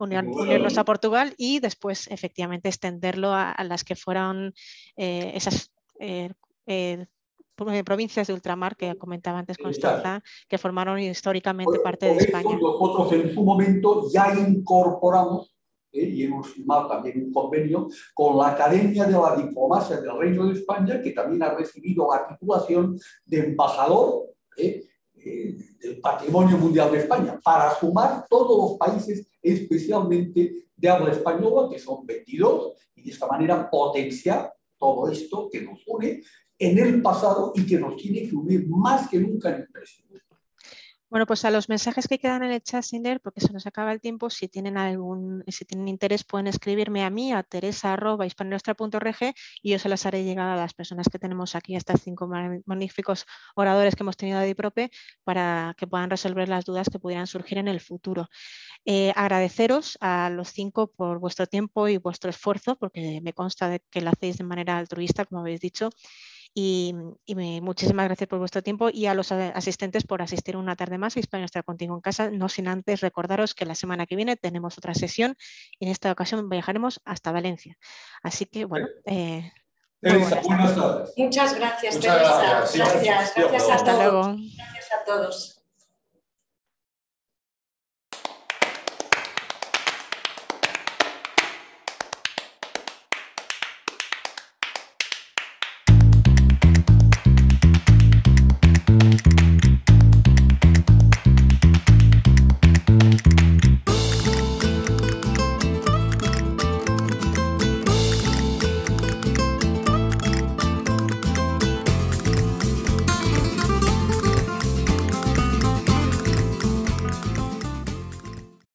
unirnos a Portugal y después efectivamente extenderlo a, las que fueron eh, esas eh, eh, provincias de ultramar que comentaba antes Constanza, que formaron históricamente parte de España. Nosotros en su momento ya incorporamos y hemos firmado también un convenio con la Academia de la Diplomacia del Reino de España, que también ha recibido la titulación de embajador eh, del patrimonio mundial de España, para sumar todos los países, especialmente de habla española, que son 22, y de esta manera potenciar todo esto que nos une en el pasado y que nos tiene que unir más que nunca en el presente. Bueno, pues a los mensajes que quedan en el chat sin leer, porque se nos acaba el tiempo, si tienen algún, si tienen interés pueden escribirme a mí a teresa.hispanostra.org y yo se las haré llegar a las personas que tenemos aquí, estas cinco magníficos oradores que hemos tenido de DIPROPE, para que puedan resolver las dudas que pudieran surgir en el futuro. Eh, agradeceros a los cinco por vuestro tiempo y vuestro esfuerzo, porque me consta de que lo hacéis de manera altruista, como habéis dicho, y, muchísimas gracias por vuestro tiempo y a los asistentes por asistir una tarde más a España estará contigo en casa, no sin antes recordaros que la semana que viene tenemos otra sesión y en esta ocasión viajaremos hasta Valencia. Así que bueno. Eh, Muchas gracias, Teresa. Gracias, gracias, a Hasta luego. Gracias a todos.